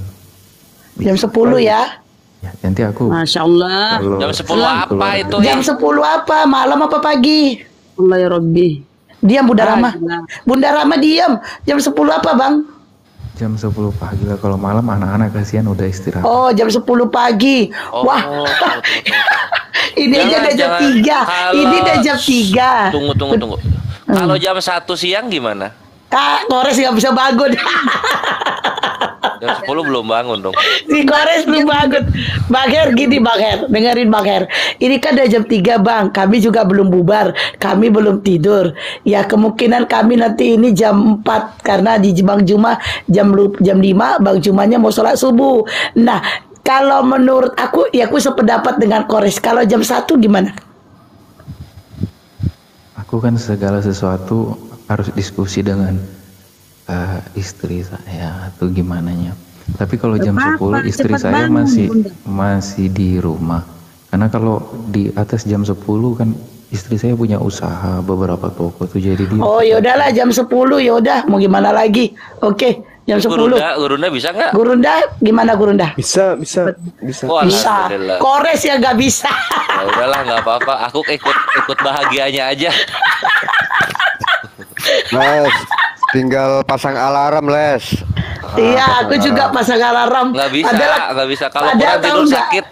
Jam 10 ya. Ya, nanti aku Masya Allah. Kalau- Jam 10 apa itu? Jam 10 apa? Malam apa pagi? Allah ya Rabbi. Diam Bunda Ah, Rama. Bunda Rama diam. Jam 10 apa, Bang? jam 10 pagi lah kalau malam anak-anak kasihan udah istirahat. Oh, jam 10 pagi. Oh, Wah, ini aja Jangan, udah jam jangan. 3. Kalau- Ini udah jam 3. Tunggu, tunggu, tunggu. Hmm. Kalau jam 1 siang gimana? Kak, Kores nggak bisa bangun. Jam 10 belum bangun dong. si Kores belum bangun. Bang Her, gini Bang Her. Dengerin Bang Her. Ini kan udah jam 3 Bang. Kami juga belum bubar. Kami belum tidur. Ya kemungkinan kami nanti ini jam 4. Karena di Bang Juma jam, jam 5 Bang Jumanya mau sholat subuh. Nah, kalau menurut aku, ya aku sependapat dengan Kores. Kalau jam 1 gimana? Aku kan segala sesuatu harus diskusi dengan eh, istri saya atau gimana nya. Tapi kalau jam Apa-apa, 10 istri saya bangun, masih Bunda. masih di rumah. Karena kalau di atas jam 10 kan istri saya punya usaha beberapa toko tuh jadi dia Oh yaudahlah jam 10 yaudah mau gimana lagi Oke jam 10 Gurunda, Gurunda bisa nggak? Gurunda gimana Gurunda Bisa, bisa, bisa. Wah, Bisa. Kores ya gak bisa Ya udahlah nggak apa-apa. Aku ikut ikut bahagianya aja. Les, tinggal pasang alarm les. Iya aku juga pasang alarm Nggak bisa, Padahal- nggak bisa. Kalau padahal kurang tahu tidur nggak? sakit.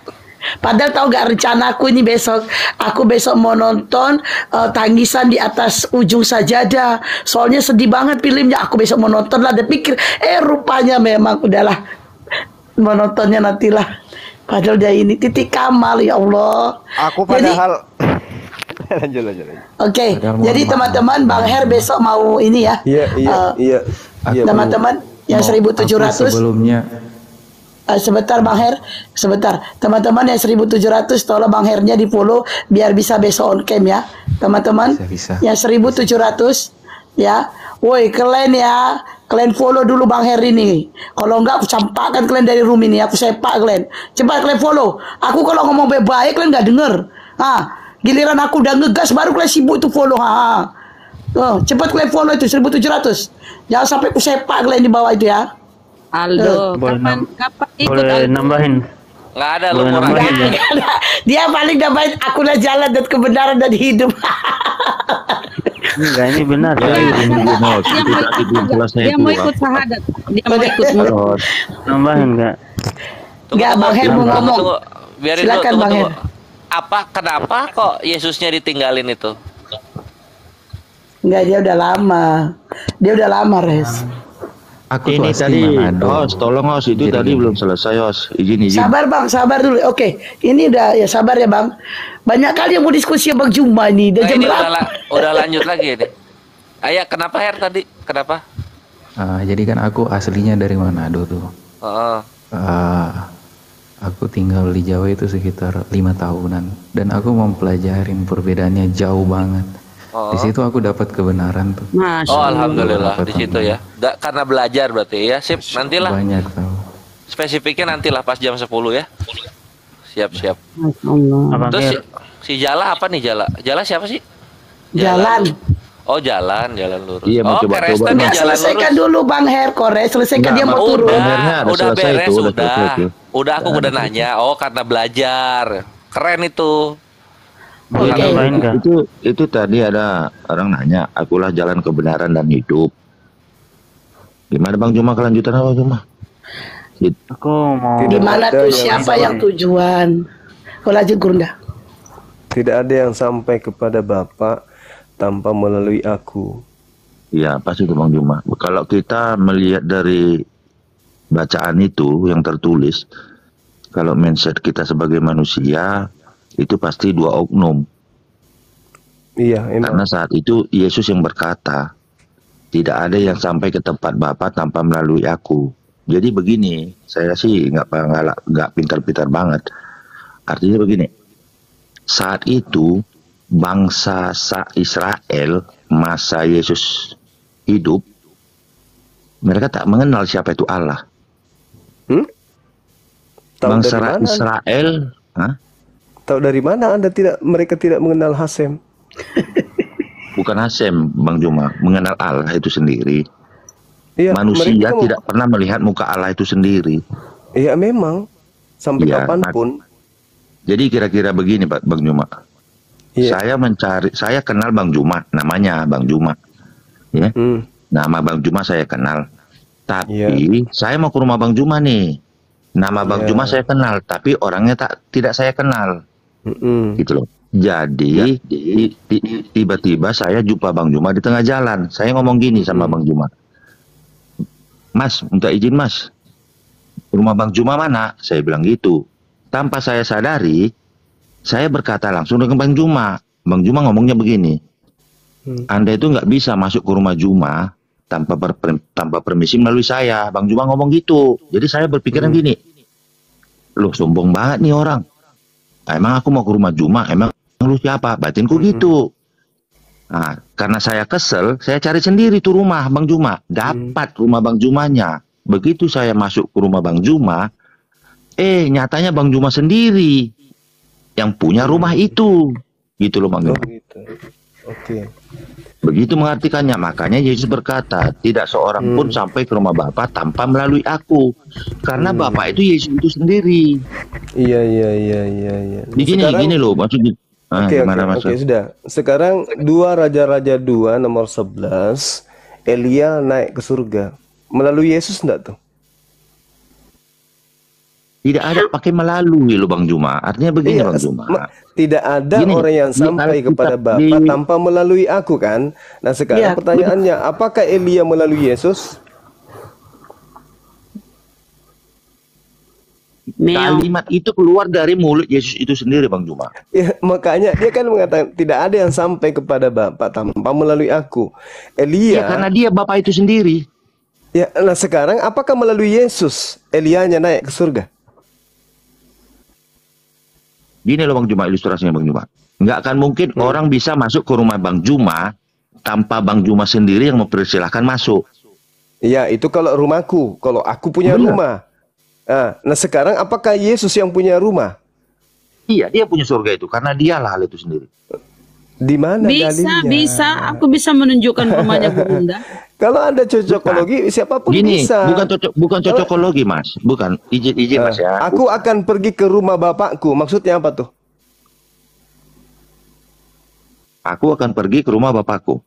Padahal tahu gak rencana aku ini besok Aku besok mau nonton eh, Tangisan di atas ujung sajadah Soalnya sedih banget filmnya Aku besok mau nonton lah Dan pikir Eh rupanya memang udahlah Mau nontonnya nantilah Padahal dia ini titik kamal ya Allah Aku Jadi- padahal lanjut lanjut. lanjut. Oke, mohon jadi teman-teman Bang Her besok mau ini ya. Iya, iya, Eh, iya. Iya, teman-teman yang Mau- 1700 aku sebelumnya eh, sebentar Bang Her, sebentar. Teman-teman yang 1700 tolong Bang Hernya di follow biar bisa besok on cam ya. Teman-teman Bisa, bisa. yang 1700 ya. Woi, kalian ya. Kalian follow dulu Bang Her ini. Kalau enggak aku campakkan kalian dari room ini. Aku sepak kalian. Cepat kalian follow. Aku kalau ngomong baik-baik kalian nggak denger. Ah, giliran aku udah ngegas baru kalian sibuk tuh follow. Ha. Oh, cepat kalian follow itu 1700. Jangan sampai aku sepak kalian di bawah itu ya. Aldo, Boleh kapan kapan ikut boleh Aldo? nambahin Nggak ada lu nambahin ya? Dia paling dapat akulah jalan dan kebenaran dan hidup. enggak ini benar Ya, ya. ini mau. Dia Itu mau ikut, dia mau ikut sahadat. Dia mau ikut. Terus, nambahin enggak Tunggu, Nggak, tunggu, Bang Her mau ngomong. tunggu. Biarin Silakan, Bang. Her. Apa kenapa kok Yesusnya ditinggalin itu? Enggak, dia udah lama. Dia udah lama, Res. aku tuh ini tadi. Os, tolong Os, itu Jadi tadi belum selesai Os. Izin izin. Sabar, Bang, sabar dulu. Oke, ini udah ya sabar ya, Bang. Banyak kali yang mau diskusi sama Bang Juma ini. Udah Nah, jam ini udah, la- udah lanjut lagi ini. Ayah, kenapa Her tadi? Kenapa? Ah, jadi kan aku aslinya dari Manado tuh. Heeh. Ah, aku tinggal di Jawa itu sekitar lima tahunan dan aku mempelajarin perbedaannya jauh banget. Oh. Di situ aku dapat kebenaran tuh. Masya Oh, alhamdulillah di situ ya. Da- karena belajar berarti ya. Sip, nantilah Banyak tahu. spesifiknya nantilah pas jam 10 ya. Siap, siap. Masya Allah. Terus si, si Jala apa nih Jala? Jala siapa sih? Jalan. Oh, jalan, jalan lurus. Iya, mau oh, nih. nih Nah, jalan selesaikan lurus. dulu Bang Her, Kores. Selesaikan Enggak, dia mau Bang. turun. Udah, Benernya udah udah selesai beres, itu, udah udah. selesai itu. Udah aku udah nanya. Oh, karena belajar. Keren itu. Oke. nambahin enggak Itu itu tadi ada orang nanya, akulah jalan kebenaran dan hidup. Gimana Bang Cuma kelanjutan apa Cuma? aku mau Di mana Ada tuh yang siapa sama. yang tujuan? Oh, lanjut Gurunda. Tidak ada yang sampai kepada Bapak tanpa melalui aku. Iya, pasti itu Bang Juma. Kalau kita melihat dari bacaan itu yang tertulis, kalau mindset kita sebagai manusia itu pasti dua oknum. Iya, Karena emang. saat itu Yesus yang berkata, tidak ada yang sampai ke tempat Bapa tanpa melalui aku. Jadi begini, saya sih nggak nggak nggak pintar-pintar banget. Artinya begini, saat itu bangsa sa Israel masa Yesus hidup mereka tak mengenal siapa itu Allah. Tahu bangsa dari mana? Israel, hah? Tahu dari mana Anda tidak mereka tidak mengenal Hasem? bukan Hasem, Bang Juma, mengenal Allah itu sendiri. Iya, Manusia mereka mau- tidak pernah melihat muka Allah itu sendiri. Iya memang sampai Iya, kapan pun. Jadi kira-kira begini, Pak Bang Juma. Iya. Saya mencari, saya kenal Bang Juma, namanya Bang Juma, ya. Hmm. Nama Bang Juma saya kenal. Tapi Iya. saya mau ke rumah Bang Juma nih. Nama Bang Iya. Juma saya kenal, tapi orangnya tak tidak saya kenal. Mm-mm. Gitu loh. Jadi ti- tiba-tiba saya jumpa Bang Juma di tengah jalan. Saya ngomong gini sama Bang Juma. Mas, minta izin Mas. Rumah Bang Juma mana? Saya bilang gitu. Tanpa saya sadari, saya berkata langsung dengan Bang Juma. Bang Juma ngomongnya begini. Hmm. Anda itu nggak bisa masuk ke rumah Juma tanpa per, tanpa permisi melalui saya. Bang Juma ngomong gitu. Jadi saya berpikiran gini. Loh sombong banget nih orang. Ah, Emang aku mau ke rumah Juma, emang lu siapa? Batinku gitu. Nah, karena saya kesel, saya cari sendiri tuh rumah Bang Juma. Dapat rumah Bang Jumanya. Begitu saya masuk ke rumah Bang Juma, eh nyatanya Bang Juma sendiri yang punya rumah itu. Gitu loh Bang Oh Juma. gitu. Oke. Begitu mengartikannya, makanya Yesus berkata, tidak seorang pun sampai ke rumah Bapa tanpa melalui aku. Karena Bapa itu Yesus itu sendiri. Iya iya iya iya iya. Begini, Sekarang- gini loh, maksudnya. Ah, Oke oke oke sudah. Sekarang dua raja-raja dua nomor 11 Elia naik ke surga melalui Yesus enggak tuh? Tidak ada pakai melalui loh Bang Juma. Artinya begini Iya, Bang Juma. ma- tidak ada Gini, orang yang sampai kepada Bapa di- tanpa melalui aku kan. Nah sekarang Iya, pertanyaannya, apakah Elia melalui Yesus? Kalimat itu keluar dari mulut Yesus itu sendiri Bang Juma. Ya, makanya dia kan mengatakan tidak ada yang sampai kepada Bapa tanpa melalui aku. Elia Ya karena dia Bapak itu sendiri. Ya, nah sekarang apakah melalui Yesus Elianya naik ke surga? Gini loh Bang Juma ilustrasinya Bang Juma. Nggak akan mungkin Hmm. orang bisa masuk ke rumah Bang Juma tanpa Bang Juma sendiri yang mempersilahkan masuk. Ya, itu kalau rumahku, kalau aku punya Benar. rumah. Nah, nah sekarang apakah Yesus yang punya rumah? Iya, dia punya surga itu karena dialah hal itu sendiri. Di mana Bisa, dalilnya? bisa. Aku bisa menunjukkan rumahnya Bu Bunda. Kalau ada cocokologi, siapa pun Gini, bisa. bukan cocok bukan cocokologi Mas, bukan izin izin Mas ya. Aku akan pergi ke rumah bapakku. Maksudnya apa tuh? Aku akan pergi ke rumah bapakku.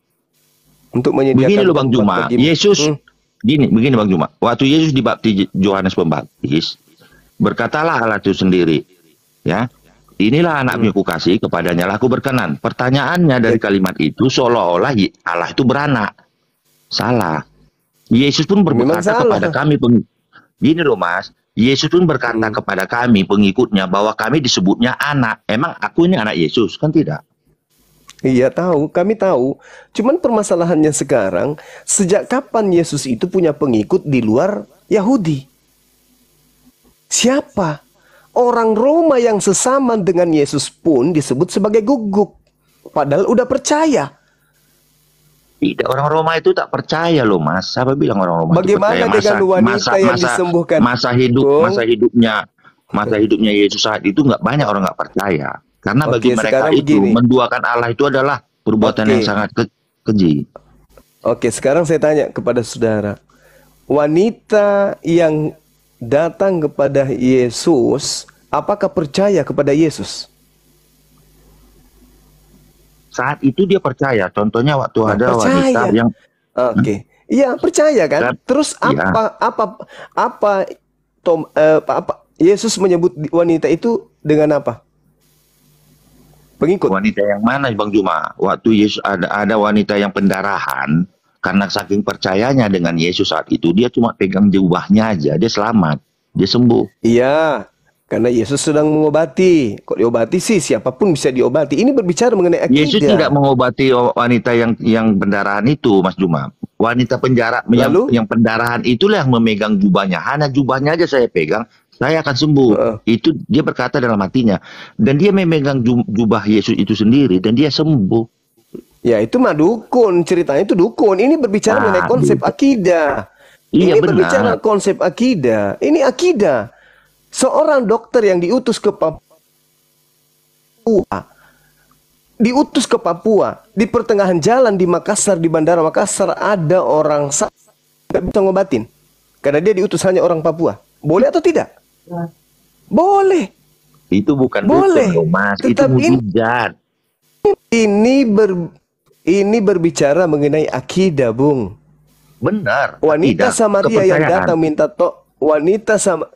Untuk menyediakan Begini loh Bang Juma. Yesus Hmm. gini, begini Bang Juma. Waktu Yesus dibaptis Yohanes Pembaptis, berkatalah Allah itu sendiri, ya. Inilah Hmm. anakku kasih kepadanya lah aku berkenan. Pertanyaannya Ya. dari kalimat itu seolah-olah Allah itu beranak. Salah. Yesus pun berkata salah. kepada kami peng... Gini loh Mas, Yesus pun berkata Hmm. kepada kami pengikutnya bahwa kami disebutnya anak. Emang aku ini anak Yesus kan tidak? Iya tahu, kami tahu. Cuman permasalahannya sekarang, sejak kapan Yesus itu punya pengikut di luar Yahudi? Siapa? Orang Roma yang sesama dengan Yesus pun disebut sebagai guguk. Padahal udah percaya. Tidak, orang Roma itu tak percaya loh mas. Siapa bilang orang Roma Bagaimana itu percaya? dengan wanita yang disembuhkan? Masa hidup, Bung? masa hidupnya, masa hidupnya Yesus saat itu nggak banyak orang nggak percaya. Karena bagi Oke, mereka sekarang itu begini. menduakan Allah itu adalah perbuatan Oke. yang sangat ke keji. Oke, sekarang saya tanya kepada saudara. Wanita yang datang kepada Yesus, apakah percaya kepada Yesus? Saat itu dia percaya. Contohnya waktu Nah, ada percaya. wanita yang Oke. Iya, percaya kan? Kan? Terus Iya. apa apa apa Tom eh, apa, apa Yesus menyebut wanita itu dengan apa? Pengikut. wanita yang mana Bang Juma? Waktu Yesus ada ada wanita yang pendarahan karena saking percayanya dengan Yesus saat itu dia cuma pegang jubahnya aja dia selamat dia sembuh. Iya, karena Yesus sedang mengobati. Kok diobati sih? Siapa pun bisa diobati. Ini berbicara mengenai akidah. Yesus tidak mengobati wanita yang yang pendarahan itu, Mas Juma. Wanita penjara yang, Lalu? yang pendarahan itulah yang memegang jubahnya. Hanya jubahnya aja saya pegang, saya akan sembuh. Itu dia berkata dalam hatinya dan dia memegang ju- jubah Yesus itu sendiri dan dia sembuh. Ya itu mah dukun ceritanya itu dukun. Ini berbicara Nah, mengenai konsep gitu. akidah. Iya, ini benar. berbicara konsep akidah. Ini akidah. Seorang dokter yang diutus ke Papua, diutus ke Papua di pertengahan jalan di Makassar di Bandara Makassar ada orang nggak bisa ngobatin karena dia diutus hanya orang Papua. Boleh atau tidak? Boleh. Itu bukan Boleh. loh, Mas. Itu ini-. Ini ber ini berbicara mengenai akidah, Bung. Benar. Wanita Akidah, Samaria yang datang minta to wanita sama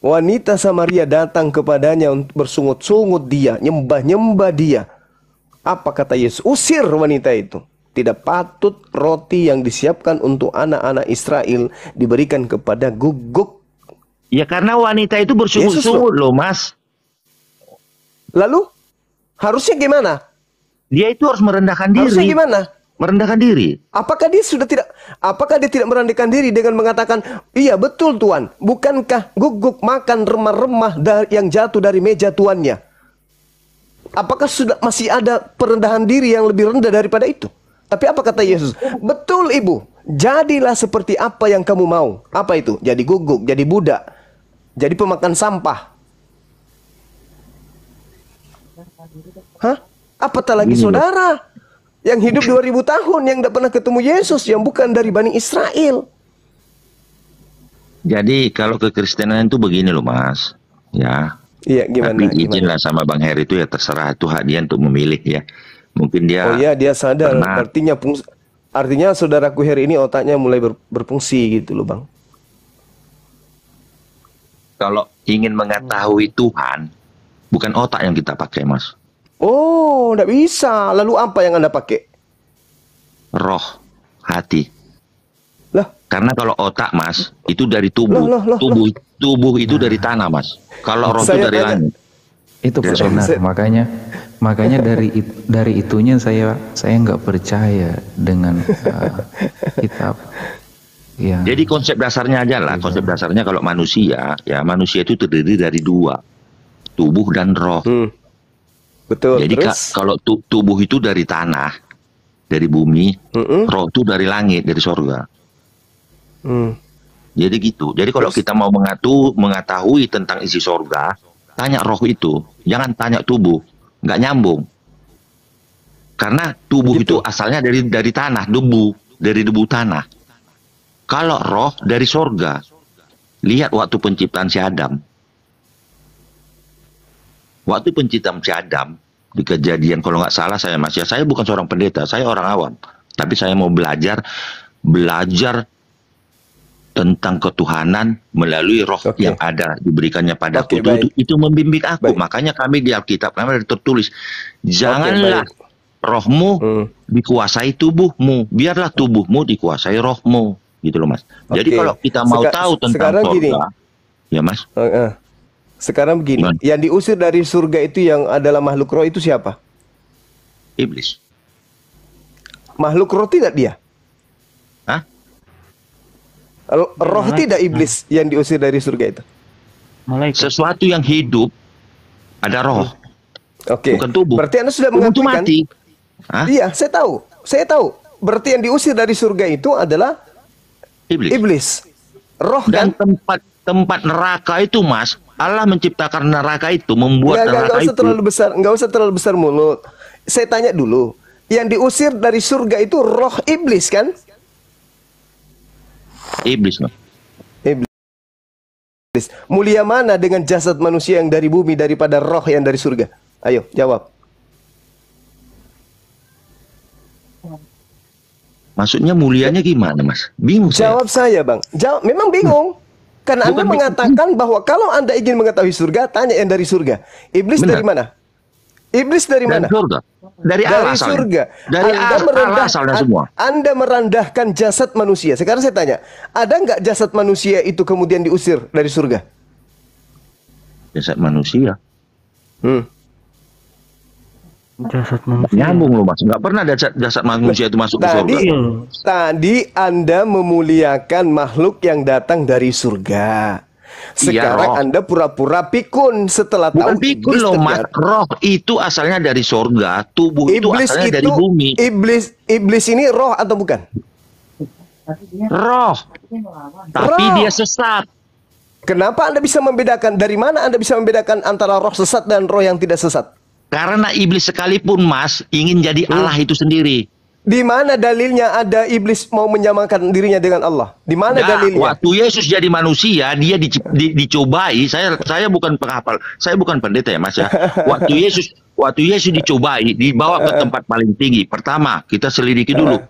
wanita Samaria datang kepadanya untuk bersungut-sungut dia, nyembah-nyembah dia. Apa kata Yesus? Usir wanita itu. Tidak patut roti yang disiapkan untuk anak-anak Israel diberikan kepada guguk. Ya karena wanita itu bersungut-sungut loh, Mas. Lalu harusnya gimana? Dia itu harus merendahkan diri. Harusnya gimana? Merendahkan diri. Apakah dia sudah tidak apakah dia tidak merendahkan diri dengan mengatakan, "Iya, betul Tuan. Bukankah guguk makan remah-remah yang jatuh dari meja tuannya?" Apakah sudah masih ada perendahan diri yang lebih rendah daripada itu? Tapi apa kata Yesus? Betul Ibu, jadilah seperti apa yang kamu mau. Apa itu? Jadi guguk, jadi budak, jadi pemakan sampah. Hah? Apatah lagi saudara yang hidup 2000 tahun yang tidak pernah ketemu Yesus yang bukan dari Bani Israel. Jadi kalau kekristenan itu begini loh, Mas. Ya. Iya, gimana? Tapi gimana? izinlah sama Bang Heri itu ya terserah itu hak dia untuk memilih ya. Mungkin dia Oh iya, dia sadar. pernah- Artinya fungs- artinya saudaraku Heri ini otaknya mulai ber- berfungsi gitu loh, Bang. kalau ingin mengetahui Tuhan, bukan otak yang kita pakai, Mas. Oh, tidak bisa. Lalu apa yang Anda pakai? Roh, hati. Lah, Karena kalau otak, Mas, itu dari tubuh. Loh, loh, loh, tubuh tubuh itu dari tanah, Mas. Kalau roh itu Saya dari tanya- langit. Itu Ya, benar. saya- Makanya makanya dari it- dari itunya saya saya nggak percaya dengan uh, kitab. Ya. Jadi konsep dasarnya aja lah, konsep dasarnya kalau manusia, ya manusia itu terdiri dari dua, tubuh dan roh. Hmm. Betul. Jadi Terus? kalau tu- tubuh itu dari tanah, dari bumi, roh itu dari langit, dari sorga. Hmm. Jadi gitu. Jadi kalau kita mau mengatu, mengetahui tentang isi sorga, tanya roh itu, jangan tanya tubuh, nggak nyambung. Karena tubuh itu asalnya dari dari tanah, debu, dari debu tanah. Kalau roh dari sorga, lihat waktu penciptaan si Adam. Waktu penciptaan si Adam di kejadian kalau nggak salah saya masih saya bukan seorang pendeta, saya orang awam, tapi saya mau belajar belajar tentang ketuhanan melalui roh yang ada diberikannya padaku Oke, itu, baik. itu itu membimbing aku makanya kami di Alkitab kami ada tertulis janganlah rohmu Hmm. dikuasai tubuhmu biarlah tubuhmu dikuasai rohmu gitu loh mas jadi Oke. kalau kita mau Seka- tahu tentang sekarang gini. ya mas Eh, eh. Sekarang begini, yang diusir dari surga itu yang adalah makhluk roh itu siapa? iblis Makhluk roh tidak dia? Hah? Ro- Roh tidak iblis yang diusir dari surga itu? sesuatu yang hidup ada roh Oke. bukan tubuh Berarti Anda sudah mengakui kan? mati Hah? Iya, saya tahu. Saya tahu. Berarti yang diusir dari surga itu adalah iblis iblis. Roh dan kan? tempat tempat neraka itu mas Allah menciptakan neraka itu membuat Nggak, nggak, neraka nggak usah itu terlalu besar, nggak usah terlalu besar mulut. Saya tanya dulu, yang diusir dari surga itu roh iblis kan? iblis mas Iblis. Mulia mana dengan jasad manusia yang dari bumi daripada roh yang dari surga? Ayo, jawab. maksudnya mulianya gimana mas bingung saya Jawab saya, Bang. Jawab, memang bingung. Karena Anda Bukan bingung. mengatakan bahwa kalau Anda ingin mengetahui surga, tanya yang dari surga. Iblis Benar. dari mana? Iblis dari dari mana? surga dari, Allah asalnya. surga. dari Anda Allah, merendah- Allah semua Anda merendahkan jasad manusia. Sekarang saya tanya, ada nggak jasad manusia itu kemudian diusir dari surga? jasad manusia Hmm. Jasad manusia. nyambung loh mas nggak pernah jasad, jasad manusia itu masuk ke Tadi, surga tadi Anda memuliakan makhluk yang datang dari surga. Sekarang roh. Anda pura-pura pikun setelah Bukan tahu pikun loh, Mas. Roh itu asalnya dari sorga, tubuh itu Iblis asalnya itu dari bumi. iblis iblis ini roh atau bukan? Roh. Tapi Roh. dia sesat. Kenapa Anda bisa membedakan dari mana Anda bisa membedakan antara roh sesat dan roh yang tidak sesat? Karena iblis sekalipun, Mas, ingin jadi Hmm. Allah itu sendiri. Di mana dalilnya ada iblis mau menyamakan dirinya dengan Allah? Di mana Nah, dalilnya? waktu Yesus jadi manusia, dia dic- di- dicobai. Saya saya bukan penghafal, saya bukan pendeta ya, Mas ya. Waktu Yesus waktu Yesus dicobai, dibawa ke tempat paling tinggi. Pertama, kita selidiki dulu.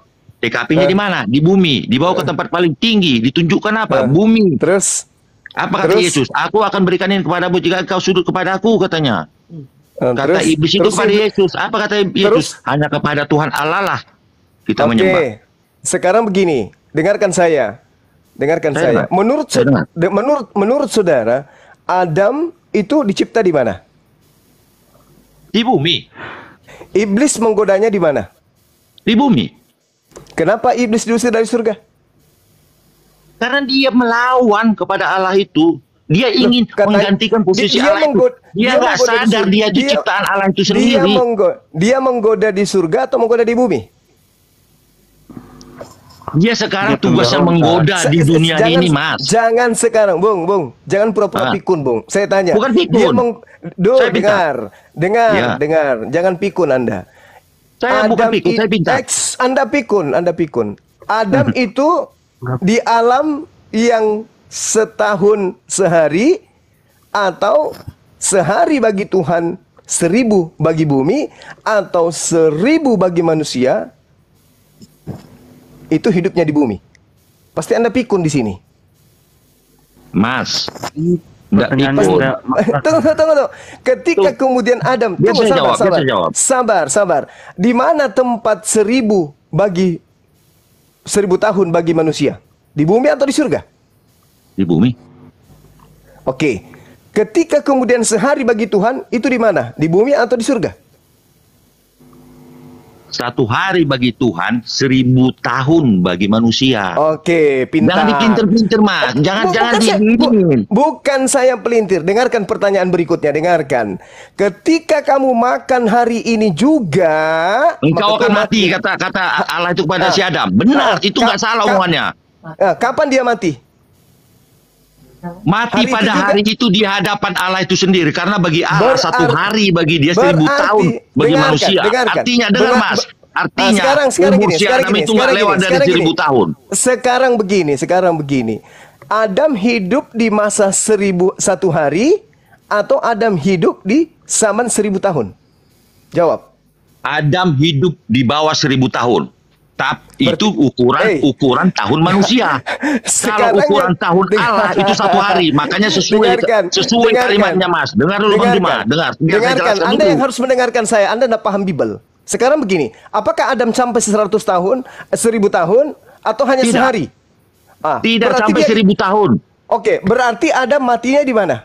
TKP-nya di mana? Di bumi. Dibawa ke tempat paling tinggi. Ditunjukkan apa? Bumi. Terus apa kata Terus? Yesus? Aku akan berikan ini kepadamu jika kau sudut kepada aku katanya. Eh, Kata terus- iblis itu terus kepada Yesus. Apa kata Yesus? Hanya kepada Tuhan Allah lah kita Oke, menyembah. sekarang begini, dengarkan saya, dengarkan Saya saya. dengar. Menurut Saya dengar. menurut menurut saudara, Adam itu dicipta di mana? Di bumi. Iblis menggodanya di mana? Di bumi. Kenapa iblis diusir dari surga? Karena dia melawan kepada Allah itu. Dia ingin Kata- menggantikan posisi dia Allah Dia nggak menggoda di sadar surga. dia itu Dia- ciptaan Allah itu Dia, sendiri. menggo- dia menggoda di surga atau menggoda di bumi? Dia sekarang Dia tugasnya menggoda Se- di dunia jangan- ini, Mas. Jangan sekarang, Bung, Bung. Jangan pura-pura Ah. pikun, Bung. Saya tanya. Bukan pikun. Dia meng... Duh, Saya pintar. dengar. Dengar, Ya. dengar. Jangan pikun Anda. Saya bukan pikun, saya pintar. Ex, anda pikun, Anda pikun. Adam itu di alam yang setahun sehari atau sehari bagi Tuhan, seribu bagi bumi, atau seribu bagi manusia, itu hidupnya di bumi. Pasti Anda pikun di sini. Mas. Enggak Pertanyaan pikun. enggak- tunggu, tunggu, tunggu. Ketika kemudian Adam, Biar tunggu, sabar, jawab, sabar, jawab. sabar, sabar. Di mana tempat seribu bagi seribu tahun bagi manusia? Di bumi atau di surga? Di bumi. Oke. Ketika kemudian sehari bagi Tuhan, itu di mana? Di bumi atau di surga? Satu hari bagi Tuhan, seribu tahun bagi manusia. Oke, pintar. Jangan dipinter-pinter, Mas. Jangan Bu- jangan bukan saya- diinin. Bukan saya pelintir. Dengarkan pertanyaan berikutnya. Dengarkan. Ketika kamu makan hari ini juga, Engkau akan kau mati kata kata Allah itu kepada Ah. si Adam. Benar, Ah, itu nggak salah omongannya. Eh, kapan dia mati? Mati Hari pada hari itu di hadapan Allah itu sendiri karena bagi Allah Berarti- satu hari bagi dia seribu berarti- tahun bagi dengarkan, manusia. dengarkan. Artinya dengar Mas, be- artinya sekarang sekarang umur gini, si sekarang Adam gini, itu nggak lewat gini, dari seribu gini. tahun. Sekarang begini, sekarang begini. Adam hidup di masa seribu satu hari atau Adam hidup di zaman seribu tahun? Jawab. Adam hidup di bawah seribu tahun. Tapi itu ukuran Hey. ukuran tahun manusia. Sekarang Kalau ukuran ya- tahun dengar- Allah itu satu hari, makanya sesuai Dengarkan, sesuai dengarkan. kalimatnya Mas. Dengar dulu Bang Juma, dengar. Dengarkan. Anda dulu. yang harus mendengarkan saya. Anda tidak paham Bible. Sekarang begini, apakah Adam sampai 100 tahun, eh, 1000 tahun, atau hanya Tidak. sehari? Ah, Tidak berarti sampai dia- seribu tahun. Oke, berarti Adam matinya di mana?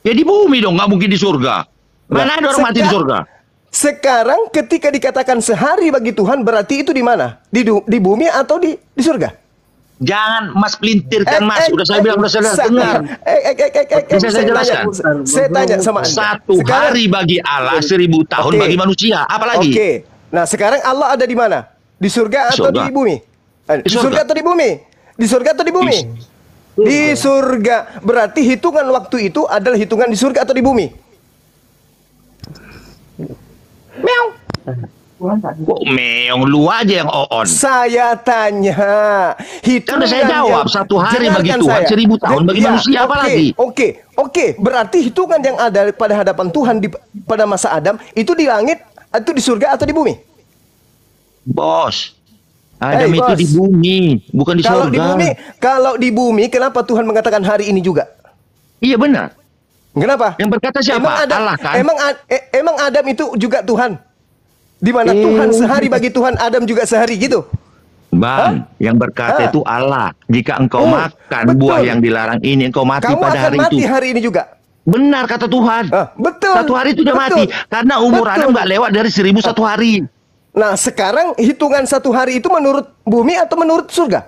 Ya di bumi dong, nggak mungkin di surga. Mana ada orang mati di surga? Sekarang ketika dikatakan sehari bagi Tuhan berarti itu di mana? Di di bumi atau di di surga? Jangan Mas pelintirkan Eh, Mas. eh, Udah saya eh, bilang, udah saya sa- dengar. Eh, eh, eh, eh, eh, Bisa saya jelaskan? Saya tanya sama Anda. Satu Sekarang- hari bagi Allah, seribu tahun bagi manusia. Apalagi? Oke. Nah, sekarang Allah ada di mana? Di surga atau Surga. di bumi? Eh, Di Di surga surga. atau di bumi? Di surga atau di bumi? Di surga. Berarti hitungan waktu itu adalah hitungan di surga atau di bumi? Meow. Kok meong lu aja yang on. Saya tanya, hitungan udah saya jawab, satu hari bagi Tuhan, seribu tahun bagi manusia, apa oke, lagi? Oke, oke, berarti hitungan yang ada pada hadapan Tuhan di, pada masa Adam itu di langit, itu di surga atau di bumi? Bos. Adam Hey, itu bos. di bumi, bukan di kalau surga. di bumi, kalau di bumi, kenapa Tuhan mengatakan hari ini juga? Iya benar. Kenapa? Yang berkata siapa? Emang Adam, Allah kan? Emang, eh, emang Adam itu juga Tuhan? Di mana Eh. Tuhan sehari bagi Tuhan, Adam juga sehari gitu? Bang, yang berkata Hah? itu Allah. Jika engkau Oh, makan betul. buah yang dilarang ini, engkau mati Kamu pada akan hari mati itu. hari ini juga. Benar kata Tuhan. Ah, betul. Satu hari itu udah Betul. mati. Karena umur Betul. Adam nggak lewat dari seribu satu hari. Nah, sekarang hitungan satu hari itu menurut bumi atau menurut surga?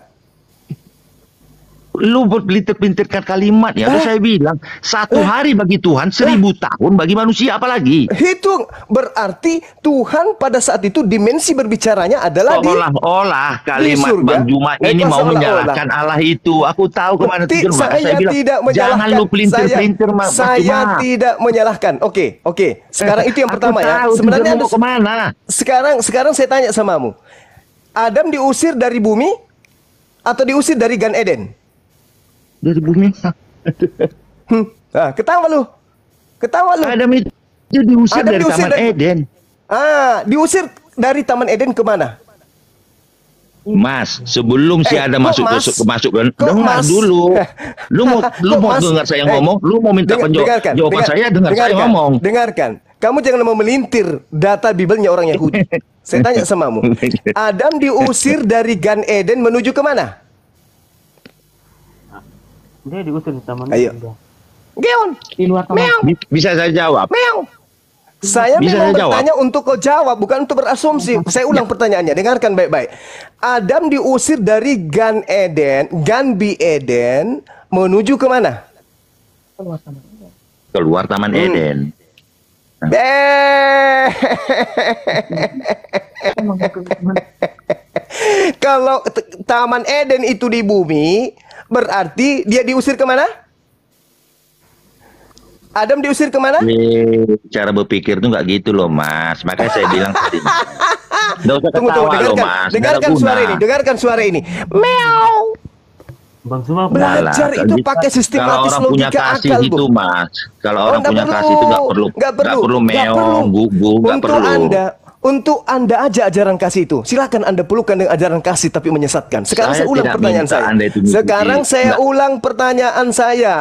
Lu berpelintir-pelintirkan kalimat ya. Eh? saya bilang satu hari bagi Tuhan, seribu tahun bagi manusia apalagi. Hitung berarti Tuhan pada saat itu dimensi berbicaranya adalah di Seolah-olah di kalimat surga. Bang Juma Eh, ini mau menyalahkan Allah itu. Aku tahu ke mana Ti- tujuan Mak. saya bilang, tidak jangan menyalahkan. lu pelintir-pelintir saya, Mas saya tidak menyalahkan. Oke, oke. Sekarang itu yang pertama ya. Sebenarnya ada- ke mana? Sekarang sekarang saya tanya samamu. Adam diusir dari bumi atau diusir dari Gan Eden? Dari bumi. Hmm. Nah, ketawa lu. Ketawa lu. Adam itu diusir dari Taman Eden. Ah, diusir dari Taman Eden ke mana? Mas, sebelum si Eh, Adam kok masuk Mas? ke, masuk ke dengar Mas? dulu. Lu mau lu mau Mas? dengar saya Eh, ngomong, lu mau minta dengar- penjawab dengarkan, jawaban dengar- saya dengar saya dengarkan, ngomong. Dengarkan. Kamu jangan mau melintir data Bibelnya orang Yahudi. saya tanya samamu. Adam diusir dari Gan Eden menuju ke mana? Dia diusir di taman. Ayo. Geon. Di luar taman. Meow. Bi- Bisa saya jawab? Meow. Saya Bisa memang saya jawab? bertanya untuk kau jawab, bukan untuk berasumsi. Saya ulang pertanyaannya, dengarkan baik-baik. Adam diusir dari Gan Eden, Gan Bi Eden, menuju ke mana? Keluar Taman Hmm. Eden. Eh. Kalau Taman Eden itu di bumi, berarti dia diusir ke mana? Adam diusir ke mana? Cara berpikir tuh nggak gitu loh, Mas. Makanya saya bilang tadi. Nggak usah Tunggu, tunggu, ketawa loh, dengarkan, Mas. Dengarkan guna. suara ini, dengarkan suara ini. Meow. Bang Suma Belajar Alah, itu pakai sistematis kalau orang punya logika kasih akal, itu. Mas. Kalau Oh, orang punya perlu. kasih itu nggak perlu, Nggak perlu. nggak perlu Nggak meong, perlu. gugu, nggak perlu. Anda, untuk Anda aja ajaran kasih itu. Silakan Anda pelukan dengan ajaran kasih tapi menyesatkan. Sekarang Saya saya, ulang pertanyaan saya. Anda itu mengikuti. Sekarang saya Nggak. ulang pertanyaan saya.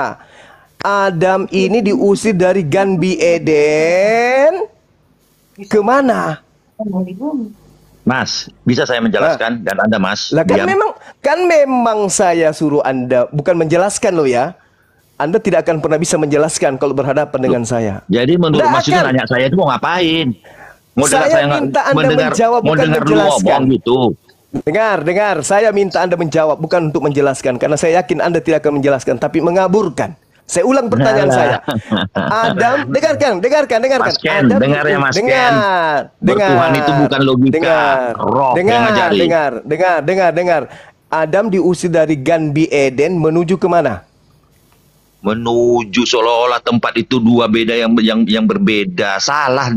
Adam ini diusir dari Ganbi Eden ke mana? Mas, bisa saya menjelaskan dan Anda, Mas? Lah kan memang kan memang saya suruh Anda bukan menjelaskan loh ya. Anda tidak akan pernah bisa menjelaskan kalau berhadapan dengan saya. Jadi menurut Nggak Mas itu nanya saya itu mau ngapain? Mau Saya dengar nggak- minta Anda mendengar, menjawab, bukan dengar menjelaskan. gitu. Dengar, dengar. Saya minta Anda menjawab bukan untuk menjelaskan karena saya yakin Anda tidak akan menjelaskan tapi mengaburkan. Saya ulang pertanyaan Alah. saya. Adam, dengarkan, dengarkan, dengarkan. Mas Ken, Adam, dengar ya, Mas Ken. dengar, Bertuhan itu bukan logika, dengar, roh yang dengar, ngajari. dengar, dengar, dengar, dengar. Adam diusir dari Ganbi Eden menuju ke mana? Menuju seolah-olah tempat itu dua beda yang yang yang berbeda. Salah.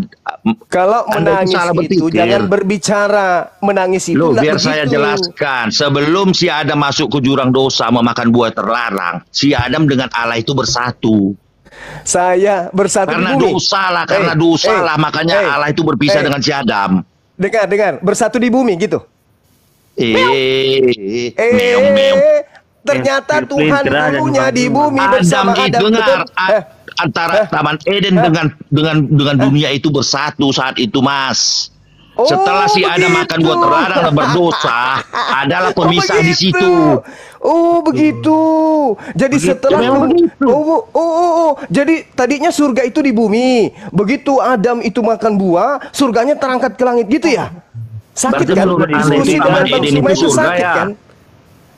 Kalau menangis salah itu jangan berbicara. Menangis itu Loh, biar begitu. saya jelaskan. Sebelum si Adam masuk ke jurang dosa memakan buah terlarang, si Adam dengan Allah itu bersatu. Saya bersatu Karena bumi. dosa lah, karena Eh, dosa eh, lah, makanya eh, Allah itu berpisah eh. dengan si Adam. Dengar, dengar. Bersatu di bumi gitu. Eh, Eh, meong meong. Ternyata Eh, Tuhan dulunya di bumi Adam bersama itu Adam. dengar betul? Eh, antara eh, Taman Eden eh. dengan dengan dengan dunia itu bersatu saat itu, Mas. Oh, Setelah si Adam begitu. makan buah terlarang dan berdosa, adalah Oh, pemisah di begitu. situ. Oh begitu. Jadi Begitu, setelah lu- begitu. oh, oh, oh, oh, oh. Jadi tadinya surga itu di bumi. Begitu Adam itu makan buah, surganya terangkat ke langit gitu ya? Sakit Berarti kan? menurut Anda Diskusi itu Taman Eden itu surga sakit ya? kan?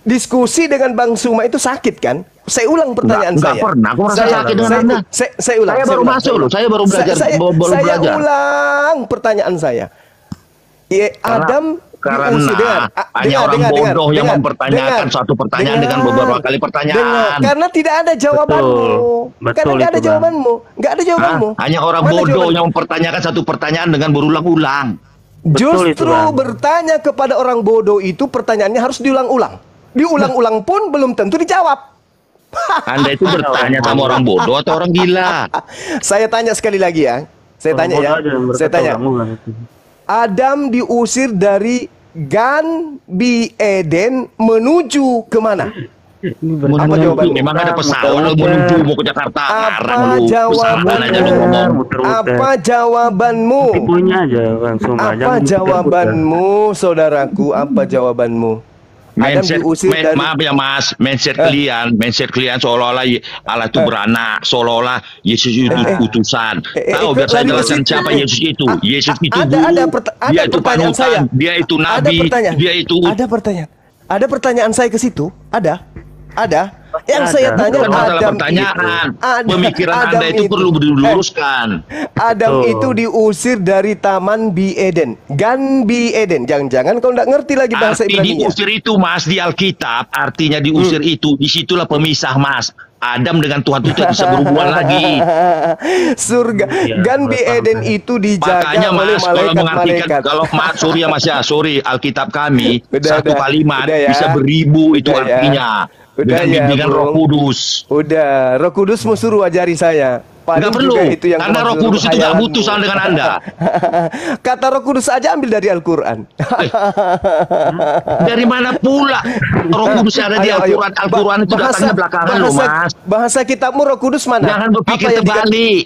Diskusi dengan Bang Suma itu sakit kan? Saya ulang pertanyaan Nggak- saya. pernah. Aku merasa saya, sakit dengan saya, Anda. Saya, saya ulang. Saya baru ulang, masuk loh, saya baru belajar, Saya, baru- baru saya belajar. ulang pertanyaan saya. Ya, Adam Karena diusir dengar. Hanya dengar, orang dengar, bodoh dengar, yang dengar, mempertanyakan dengar. suatu pertanyaan dengan Dengar. beberapa kali pertanyaan. Dengar. Karena tidak ada jawabanmu. Betul Karena nggak ada itu, Bang. jawabanmu. Nggak ada Hah? jawabanmu. Hanya orang Mana bodoh jawaban? yang mempertanyakan satu pertanyaan dengan berulang-ulang. Betul itu, Justru Bang. bertanya kepada orang bodoh itu pertanyaannya harus diulang-ulang. Diulang-ulang pun belum tentu dijawab. Anda itu bertanya sama orang bodoh atau orang gila? Saya tanya sekali lagi ya. Saya Orang tanya ya. Saya tanya. Adam diusir dari Gan Bi Eden menuju ke mana? Apa jawabanmu? Memang ada pesawat lu menuju mau ke Jakarta. Apa lu. Pesawat aja lu ngomong. jawabanmu? Apa jawabanmu? Tipunya aja Bang Suma. Apa jawabanmu, saudaraku? Apa jawabanmu? Mindset, diusir men- dari maaf ya mas, mindset kalian, mindset kalian seolah-olah Allah itu beranak, seolah-olah Yesus itu utusan. eh, Tahu ikut biar saya jelaskan siapa Eh, Yesus itu. a- Yesus itu ada- guru, ada ada dia itu panutan, saya. dia itu Ada nabi, pertanyaan. dia itu Ada pertanyaan. Ada pertanyaan saya ke situ? Ada. Ada. Yang ada. saya tanya Bukan masalah Adam pertanyaan. itu, Adam- Pemikiran Adam Anda itu perlu diluruskan. Adam Tuh. itu diusir dari Taman Bi Eden. Gan Bi Eden. Jangan-jangan kau nggak ngerti lagi bahasa Arti Ibrani. diusir itu mas di Alkitab artinya diusir Hmm. itu di situlah pemisah mas. Adam dengan Tuhan itu tidak bisa berhubungan lagi. Surga. Iya, Gan Bi Eden itu dijaga Makanya oleh mas kalau mengartikan malaikat-malaikat. kalau mas sorry ya mas ya sorry Alkitab kami Udah, satu udah. kalimat Udah ya. bisa beribu itu Udah ya. Udah dengan ya, bimbingan. Roh Kudus. Udah, Roh Kudus mau suruh ajari saya. Paling Nggak perlu, itu yang karena Roh Kudus itu nggak hayalanmu. butuh sama dengan Anda. Kata Roh Kudus aja ambil dari Al-Quran. Dari mana pula Roh Kudus yang ada di. Al-Quran? Al-Quran itu Bahasa- datangnya belakangan loh bahasa- mas. Bahasa kitabmu Roh Kudus mana? Jangan berpikir terbalik.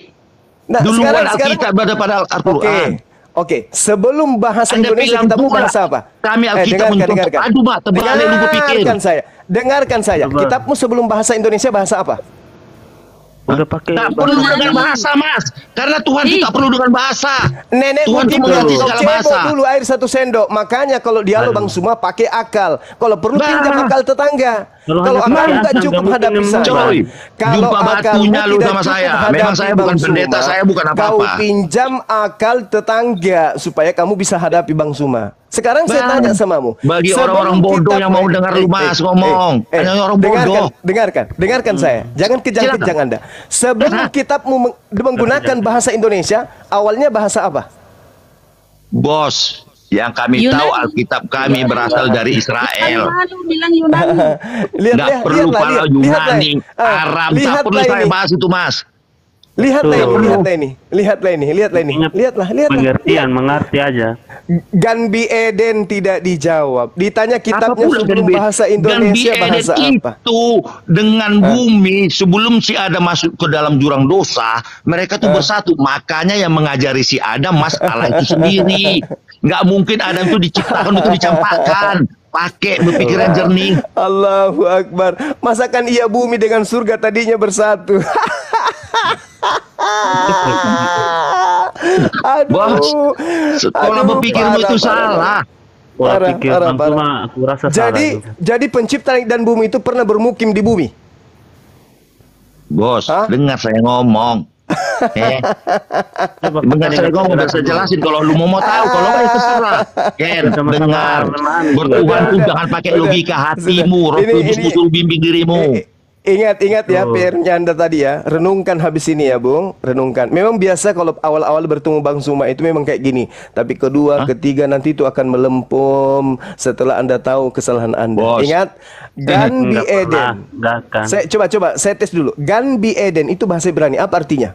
Nah, Duluan sekarang- Alkitab daripada Oke, Al-Quran. Oke. Sebelum bahasa Anda Indonesia kitabmu pula, bahasa apa? kami Eh, Alkitab dengarkan, dengarkan. Aduh, terbalik lu berpikir. Dengarkan saya. Dengarkan saya. Kitabmu sebelum bahasa Indonesia bahasa apa? Udah pakai Tak perlu dengan bahasa mas, karena Tuhan itu tak perlu dengan bahasa. Nenek Tuhan itu mengerti segala cebok bahasa. dulu air satu sendok. Makanya kalau dialog bang semua pakai akal. Kalau perlu pinjam akal tetangga. Kalau akal akal, cukup hadapi saya. Coy, Kalau jumpa batunya lu tidak sama saya. Memang saya bukan pendeta, saya bukan apa-apa. Kau pinjam akal tetangga supaya kamu bisa hadapi Bang Suma. Sekarang saya Bang, tanya samamu. bagi Sebelum orang-orang bodoh kita- yang mau dengar lu, Mas, ngomong. Hanya orang dengarkan, bodoh. Dengarkan, dengarkan saya. Jangan kejang-kejang Anda. Sebelum kitabmu meng- menggunakan bahasa Indonesia, awalnya bahasa apa? Bos, yang kami Yunani. tahu Alkitab kami berasal dari Israel. Yunani. lihat, Nggak lihat, perlu lihatlah, para lihat, Yunani, lihatlah. Ah, Arab, tak lihatlah perlu saya bahas itu mas. Lihatlah ini, lihatlah ini, lihatlah ini, lihatlah ini, lihatlah, lihatlah. pengertian mengerti aja Ganbi Eden tidak dijawab. Ditanya kitabnya sebelum Ganbi- bahasa Ganbi Indonesia Eden bahasa apa? itu dengan bumi sebelum si Adam masuk ke dalam jurang dosa, mereka tuh bersatu. Makanya yang mengajari si Adam Mas Allah itu sendiri. Nggak mungkin Adam itu diciptakan untuk dicampakkan. Pakai berpikiran jernih. Allahu Akbar. Masakan ia bumi dengan surga tadinya bersatu. Aduh. Bos, sekolah Aduh, berpikirmu parah, itu parah, salah. Pola pikir. Suma aku rasa Jadi, salah. jadi pencipta langit dan bumi itu pernah bermukim di bumi. Bos, dengar saya ngomong. eh, dengar saya ngomong, udah saya jelasin. Kalau lu mau mau tahu, kalau nggak ya terserah. Ken, dengar. Bertuhan tuh jangan pakai logika hatimu. Roh Ini- Kudus ini- suruh bimbing dirimu. Ingat, ingat ya. PR-nya Anda tadi ya. Renungkan habis ini ya, Bung. Renungkan. Memang biasa kalau awal-awal bertemu Bang Suma itu memang kayak gini. Tapi kedua, ketiga nanti itu akan melempom setelah Anda tahu kesalahan Anda. Bos. Ingat, Gan Bi Eden. Saya coba coba saya tes dulu. Gan Bi Eden itu bahasa Ibrani apa artinya?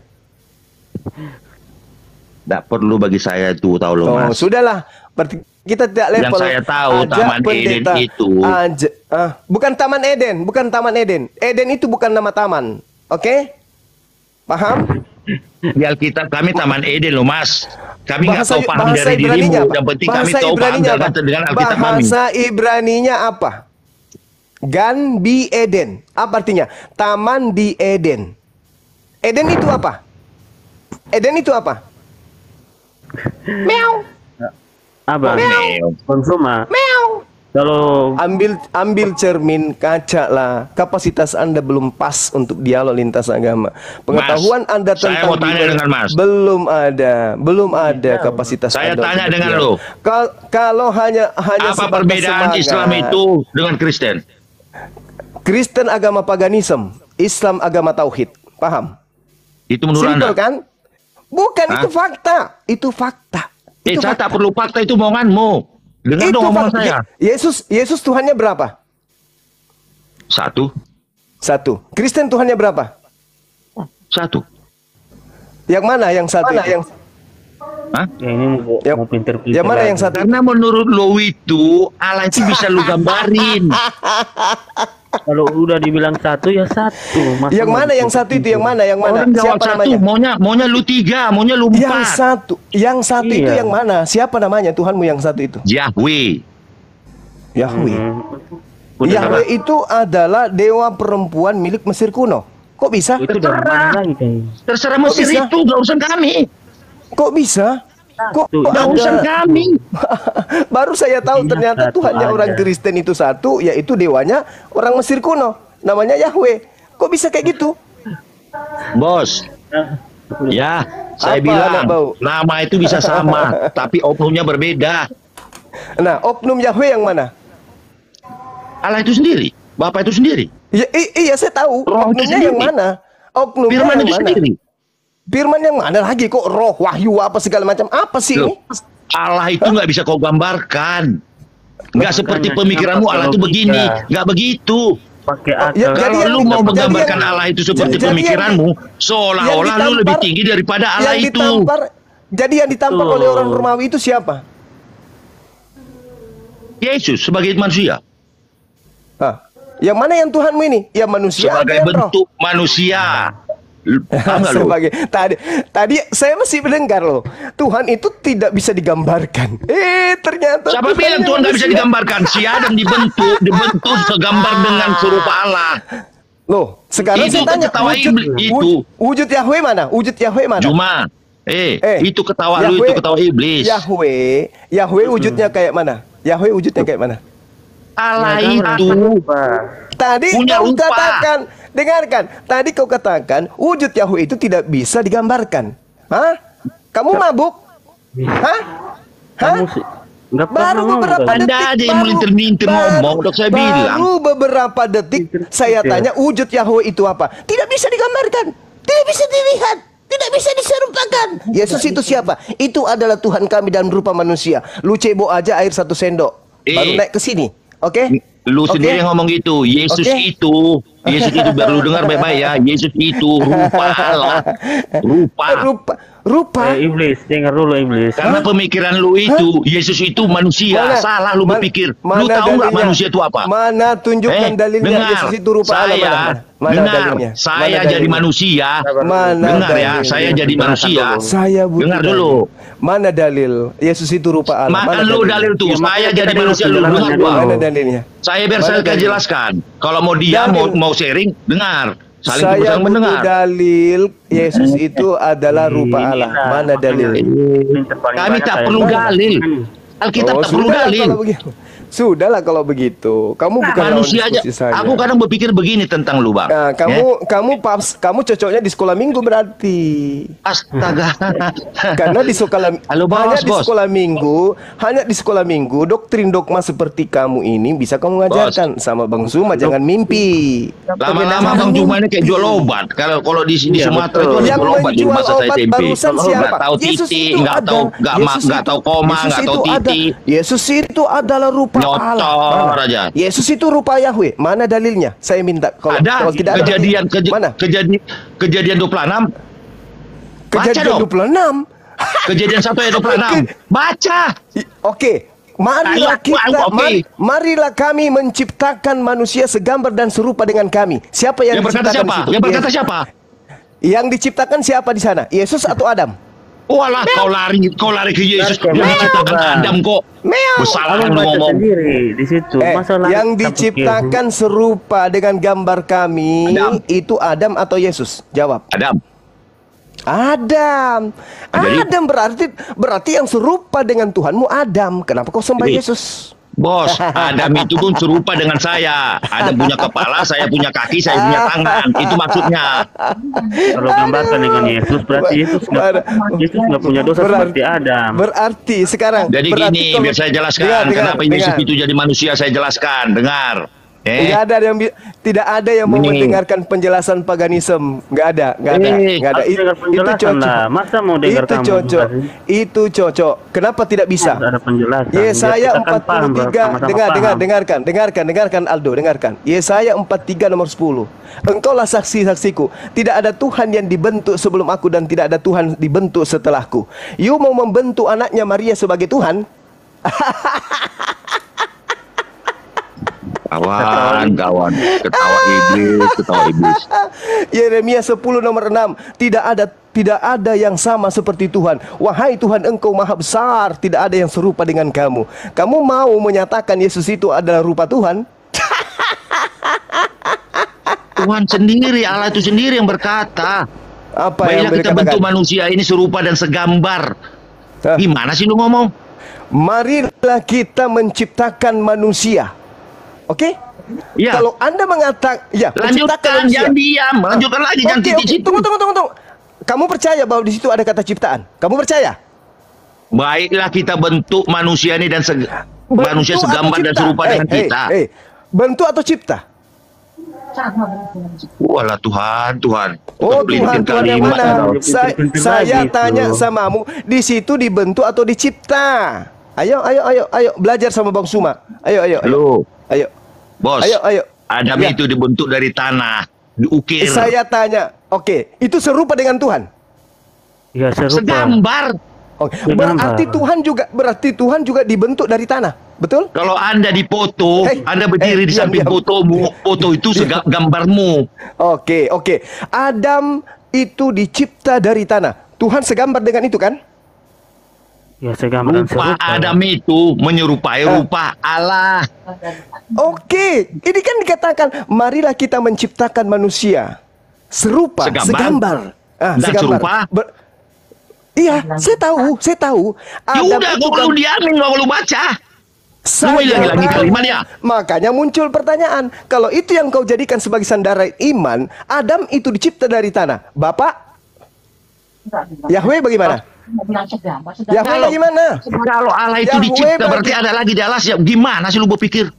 Nggak perlu bagi saya itu tahu loh Oh, mas. sudahlah. Berarti kita tidak Yang level. saya tahu, Ajak Taman Eden itu. Aja, ah, bukan Taman Eden, bukan Taman Eden. Eden itu bukan nama taman. Oke? Paham? Di Alkitab kami Taman Eden loh mas. Kami nggak Bahasa- tahu paham bahasa dari Ibraninya dirimu. apa? Yang penting kami Bahasa tahu paham Ibraninya dengan, apa? dengan Alkitab kami. Bahasa Ibraninya apa? Gan bi Eden. Apa artinya? Taman di Eden. Eden itu apa? Eden itu apa? Meow. Abang, Meow. Bang Suma, Meow. kalau Ambil ambil cermin kaca lah. Kapasitas Anda belum pas untuk dialog lintas agama. Pengetahuan Anda saya tentang mau tanya dengan Mas. belum ada, belum ada kapasitas Saya Anda tanya dengan lo. Kal- kalau hanya hanya Apa perbedaan semangat. Islam itu dengan Kristen? Kristen agama paganisme, Islam agama tauhid. Paham? Itu menurut Simple Anda? kan? Bukan Hah? itu fakta, itu fakta. Eh, Itu saya fakta. tak perlu fakta itu omonganmu. Dengar Itu dong omongan saya. Ye- Yesus Yesus Tuhannya berapa? Satu. Satu. Kristen Tuhannya berapa? Satu. Yang mana yang satu? Itu? ya ini mau, mau pinter-pinter. yang mana lagi. yang satu? Karena menurut lo itu Allah itu bisa lu gambarin. Kalau udah dibilang satu ya satu. Masa Yang mana yang satu itu? Yang mana? Yang mana? Orang jawab Siapa satu, namanya? maunya maunya lu tiga, maunya lu Yang empat. satu, yang satu itu Iya. yang mana? Siapa namanya Tuhanmu yang satu itu? Yahweh. Yahweh. Hmm. Yahweh itu adalah dewa perempuan milik Mesir kuno. Kok bisa? Itu dari mana lagi? Terserah Mesir itu, gak urusan kami. Kok bisa? Kok urusan kami. Baru saya tahu ternyata Tuhannya aja. orang Kristen itu satu, yaitu dewanya orang Mesir kuno. namanya Yahweh. Kok bisa kayak gitu? Bos. Ya, saya Apa, bilang nama itu bisa sama, tapi oknumnya berbeda. Nah, oknum Yahweh yang mana? Allah itu sendiri, Bapak itu sendiri. Iya, i- iya saya tahu. Roh Oknumnya yang mana? Oknumnya Firman yang itu mana? sendiri. Firman yang mana lagi kok roh, wahyu apa segala macam? Apa sih Loh, ini? Allah itu nggak bisa kau gambarkan. Nggak seperti pemikiranmu Allah itu begini, nggak begitu. Pakai Oh, akal. ya, Kalau lu mau menggambarkan yang- Allah itu seperti jadi pemikiranmu, seolah-olah lu lebih tinggi daripada Allah yang itu. ditampar, jadi yang ditampar oleh orang Romawi itu siapa? Yesus sebagai manusia, Hah? Yang mana yang Tuhanmu ini? Yang manusia sebagai yang roh? bentuk manusia. Lu? sebagai tadi tadi saya masih mendengar loh Tuhan itu tidak bisa digambarkan eh ternyata Siapa bilang Tuhan nggak bisa digambarkan? Si Adam dibentuk, dibentuk segambar dengan serupa Allah. loh sekarang Itu saya tanya ketawa wujud, iblis, itu. wujud, wujud Yahweh mana wujud Yahweh mana Cuma, eh, Eh, itu ketawa lu itu Yahweh- ketawa iblis. Yahweh Yahweh wujudnya kayak mana Yahweh wujudnya kayak mana Allah Ya, itu Tadi Punya kau rupa. katakan, dengarkan. Tadi kau katakan wujud Yahweh itu tidak bisa digambarkan. Hah? Kamu mabuk? Hah? Hah? Nggak pernah Baru ngomong beberapa. Anda detik ada yang baru- melintir-melintir baru- ngomong, dok saya bilang. Baru beberapa detik saya tanya wujud Yahweh itu apa? Tidak bisa digambarkan. Tidak bisa dilihat. Tidak bisa diserupakan. Yesus itu siapa? Itu adalah Tuhan kami dalam rupa manusia. Lu cebok aja air satu sendok. Baru Eh. naik ke sini. Oke? Lu Oke? sendiri yang ngomong gitu. Yesus Oke. itu, Yesus itu biar lu dengar baik-baik ya. Yesus itu rupa Allah. Rupa. Rupa, rupa. Eh, iblis, dengar dulu iblis. Karena pemikiran lu itu, Yesus itu manusia. Mana? Salah lu Man- berpikir. mana Lu tahu nggak dalilnya? manusia itu apa? Mana tunjukkan Eh, dalilnya dengar. Yesus itu rupa saya, Allah mana? Mana dengar. dalilnya? Saya Mana jadi dalilnya? manusia. Mana dengar ya, dalilnya? saya jadi manusia. Saya butuh Dengar dulu. Mana dalil Yesus itu rupa Allah? Makan Mana lu dalil tuh. Ya, saya jadi manusia lu dengar gua. Mana dalilnya? Saya biar Mana saya jelaskan. Kalau mau dia mau mau sharing, dengar. Saling Saya mendengar. dalil Yesus itu adalah rupa Allah. Mana dalil? Kami tak perlu dalil. Alkitab Oh, tak perlu dalil. kalau begitu. Sudahlah kalau begitu. Kamu bukan lawan Manusia aja. saya. Aku kadang berpikir begini tentang lu, Bang. Nah, kamu kamu paps, kamu cocoknya di sekolah minggu berarti. Astaga. Karena di sekolah Halo, bos, hanya di bos. sekolah minggu, hanya di sekolah minggu doktrin dogma seperti kamu ini bisa kamu ngajarkan sama Bang Zuma jangan mimpi. Lama-lama Bang Juma ini kayak jual obat. Kalau kalau di di Iya, Sumatera betul. itu Yang jual obat di rumah saya SMP. barusan siapa? Nggak tahu titik, itu nggak ada. tahu nggak ma- Yesus nggak itu- tahu koma, Yesus nggak tahu titik. Yesus itu adalah rupa Nyotor Allah. aja. Yesus itu rupa Yahweh. Mana dalilnya? Saya minta kalau Ada kalau tidak ada kejadian keje, mana? kejadian kejadian 26. Baca Kejadian dong. 26. Kejadian 1 ayat 26. Baca. Oke, marilah kita, mari, marilah kami menciptakan manusia segambar dan serupa dengan kami. Siapa yang, Yang berkata diciptakan siapa? Yang berkata siapa? Yang diciptakan siapa di sana? Yesus atau Adam? Walah kau lari kau lari ke Yesus Bang. menciptakan. Adam kok. Bersalah Abang lu ngomong. sendiri di situ. Eh, Masalah yang tak diciptakan serupa dengan gambar kami Adam. itu Adam atau Yesus? Jawab. Adam. Adam. Jadi- Adam berarti berarti yang serupa dengan Tuhanmu Adam. Kenapa kau sembah Jadi- Yesus? Bos, Adam itu pun serupa dengan saya. Adam punya kepala, saya punya kaki, saya punya tangan. Itu maksudnya. Kalau gambarkan dengan Yesus berarti Yesus nggak Yesus punya dosa Berarti- seperti Adam. Berarti sekarang Jadi berarti gini, kalau- biar saya jelaskan Dengar, dengar, kenapa Yesus dengar. itu jadi manusia. Saya jelaskan, dengar. Eh, Nggak ada yang tidak ada yang mau mendengarkan penjelasan paganisme. Nggak ada, nggak ada, Eh, nggak ada. It- itu cocok. lah. Masa mau dengar itu kamu? cocok. Itu cocok. Kenapa tidak bisa? Ada penjelasan. Yesaya kan paham, 43 sama-sama dengar dengar paham. dengarkan dengarkan dengarkan Aldo dengarkan Yesaya 43 nomor 10 Engkaulah saksi-saksiku tidak ada Tuhan yang dibentuk sebelum aku dan tidak ada Tuhan dibentuk setelahku You mau membentuk anaknya Maria sebagai Tuhan kawan, kawan. Ketawa iblis, ketawa iblis. Yeremia 10 nomor 6 Tidak ada tidak ada yang sama seperti Tuhan Wahai Tuhan engkau maha besar Tidak ada yang serupa dengan kamu Kamu mau menyatakan Yesus itu adalah rupa Tuhan? Tuhan sendiri, Allah itu sendiri yang berkata. Apa yang kita dikatakan? bentuk manusia ini serupa dan segambar. Hah? Gimana sih lu ngomong? Marilah kita menciptakan manusia. Oke? Iya. Kalau Anda mengatakan ya, Lanjutkan, manusia. jangan diam. Lanjutkan lagi, jangan titik oke. situ. Tunggu, tunggu, tunggu, tunggu. Kamu percaya bahwa di situ ada kata ciptaan? Kamu percaya? Baiklah kita bentuk manusia ini dan seg- manusia Bentuk segambar atau dan serupa Eh, dengan eh, kita. eh. Bentuk atau cipta? Walah Tuhan, Tuhan. Oh Tuhan, Tuhan yang mana? Sa- saya tanya samamu, di situ dibentuk atau dicipta? Ayo, ayo, ayo, ayo, belajar sama Bang Suma. Ayo, ayo, ayo. Halo, Ayo. bos. Ayo, ayo. Adam Ya. itu dibentuk dari tanah, diukir. Saya tanya, oke, itu serupa dengan Tuhan? Ya serupa. Segambar. Oke, berarti Tuhan juga berarti Tuhan juga dibentuk dari tanah, betul? Kalau Anda difoto, Hey, Anda berdiri hey, di diam, samping diam. fotomu, foto itu gambarmu. Oke, oke. Adam itu dicipta dari tanah. Tuhan segambar dengan itu kan? Ya segambar Rupa serupa. Adam itu menyerupai rupa Allah. Oke, ini kan dikatakan marilah kita menciptakan manusia serupa, Segambar. segambar. Ah, Dan serupa. Ber- iya, saya tahu, saya tahu. Ya Adam udah, itu kok kan- lu diamin, kok lu baca. Saya ulangi-ulangi tahu. kalimatnya. Makanya muncul pertanyaan, kalau itu yang kau jadikan sebagai sandaran iman, Adam itu dicipta dari tanah. Bapak, Yahweh bagaimana? Yahweh Kalau- bagaimana? Kalau Allah itu Yahweh dicipta berarti ada lagi di alas ya. Gimana sih lu berpikir?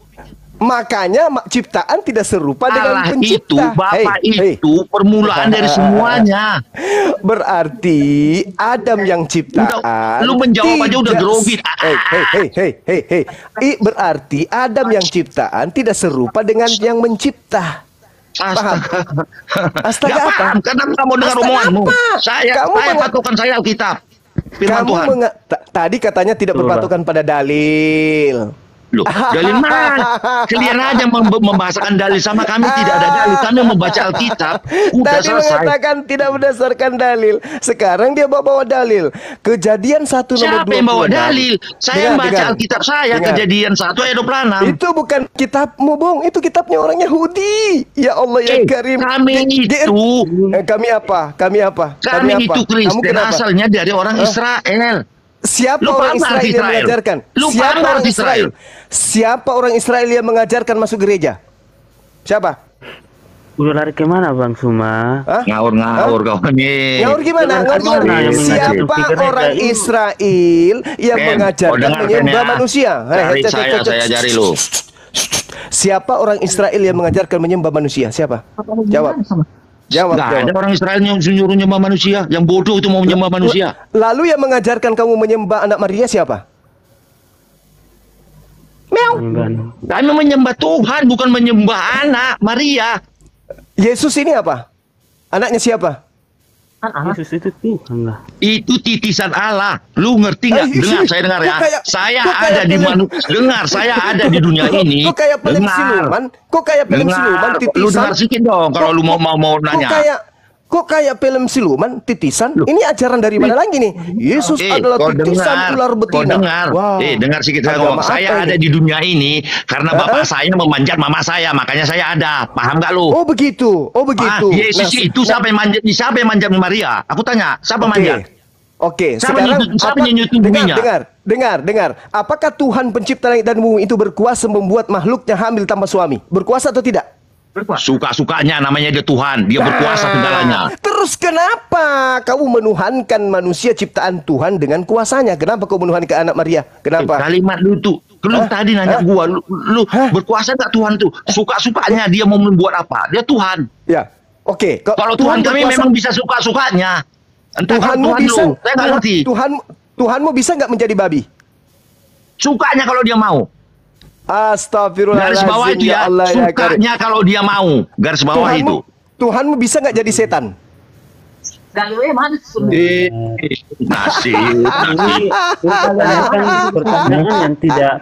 Makanya ma- ciptaan tidak serupa dengan Allah pencipta. itu, Bapak Hey, hey. itu permulaan dari semuanya. Berarti Adam yang ciptaan. Udah, lu menjawab aja udah tidak- grogi. Hei, hei, hei, hei, hei, hei. I- berarti Adam yang ciptaan tidak serupa dengan yang mencipta. Paham? Astaga Gak apa? paham, karena mau dengar Astaga omonganmu. Saya, Kamu saya patokan saya Alkitab. Firman Kamu Tuhan. tadi katanya tidak Betul, berpatokan pada dalil. Loh, dalil mana? Kalian aja mem- membahasakan dalil sama kami tidak ada dalil. Kami membaca Alkitab. Udah Tadi selesai. mengatakan tidak berdasarkan dalil. Sekarang dia bawa-bawa dalil. Kejadian satu nomor Siapa yang bawa 26. dalil? Saya Dengar, membaca dengar. Alkitab saya, Dengar. kejadian 1 ayat 26. Itu bukan kitabmu, Bung. Itu kitabnya orang Yahudi. Ya Allah ya Eh, Karim. kami Di- di- itu- Eh, kami apa? Kami apa? Kami apa? itu Kristen asalnya dari orang? Israel. Siapa Lu orang Israel, arti yang Israel? mengajarkan? Lu Siapa orang arti Israel? Siapa orang Israel yang mengajarkan masuk gereja? Siapa? Udah lari ke mana Bang Suma? Ngawur-ngawur kau nih. Ngawur gimana? Ngawur Gimana Siapa orang? Israel yang Ben, mengajarkan menyembah manusia? Hei, saya, saya cari lu. Siapa orang Israel yang mengajarkan menyembah manusia? Siapa? Jawab. Jawab, Nggak jawab. ada orang Israel yang nyuruh nyembah manusia. Yang bodoh itu mau menyembah manusia. Lalu yang mengajarkan kamu menyembah anak Maria siapa? Kami menyembah Tuhan, bukan menyembah anak Maria. Yesus ini apa? Anaknya siapa? Yesus itu Tuhan lah. Itu titisan Allah. Lu ngerti nggak? Eh, Dengar, saya dengar ya. saya ada di manu. Dengar, saya ada di dunia ini. Kok kayak film Dengar. siluman? Kok kayak film siluman titisan? Lu dengar sedikit dong kalau lu mau mau mau Kok nanya. kayak kok kayak film siluman titisan? Ini ajaran dari mana lagi nih? Yesus Eh, adalah titisan dengar, ular kau betina. dengar. Wow. Eh, dengar sedikit saya Agama ngomong. Saya ada ini? di dunia ini karena bapak saya memanjat mama saya, makanya saya ada. Paham nggak lu? Oh begitu, oh begitu. Ah, Yesus Nah, itu siapa yang manjat? Siapa yang manjat Maria? Aku tanya, siapa Oke. manjat? Oke, Siapa sekarang siapa apa- dengar, buminya? dengar, dengar, dengar. Apakah Tuhan pencipta langit dan bumi itu berkuasa membuat makhluknya hamil tanpa suami? Berkuasa atau tidak? Suka-sukanya namanya dia Tuhan, dia berkuasa Nah, segalanya. Terus kenapa kamu menuhankan manusia ciptaan Tuhan dengan kuasanya? Kenapa kau menuhankan anak Maria? Kenapa? Eh, kalimat lu tuh, lu tadi nanya gua, lu, lu berkuasa nggak Tuhan tuh? Suka-sukanya dia mau membuat apa? Dia Tuhan. Ya, oke. Kau- Kalau Tuhan, kami berkuasa- memang bisa suka-sukanya. Entah kalau Tuhanmu Tuhan bisa, lu, saya nggak ngerti. Tuhan, Tuhanmu bisa nggak menjadi babi? Sukanya kalau dia mau. Astagfirullahaladzim. Garis bawah itu ya, Allah ya Karim. sukanya kalau dia mau. Garis bawah Tuhanmu, itu. Tuhanmu bisa nggak jadi setan? Eh, nasi, nasi. Pertanyaan pertanyaan yang tidak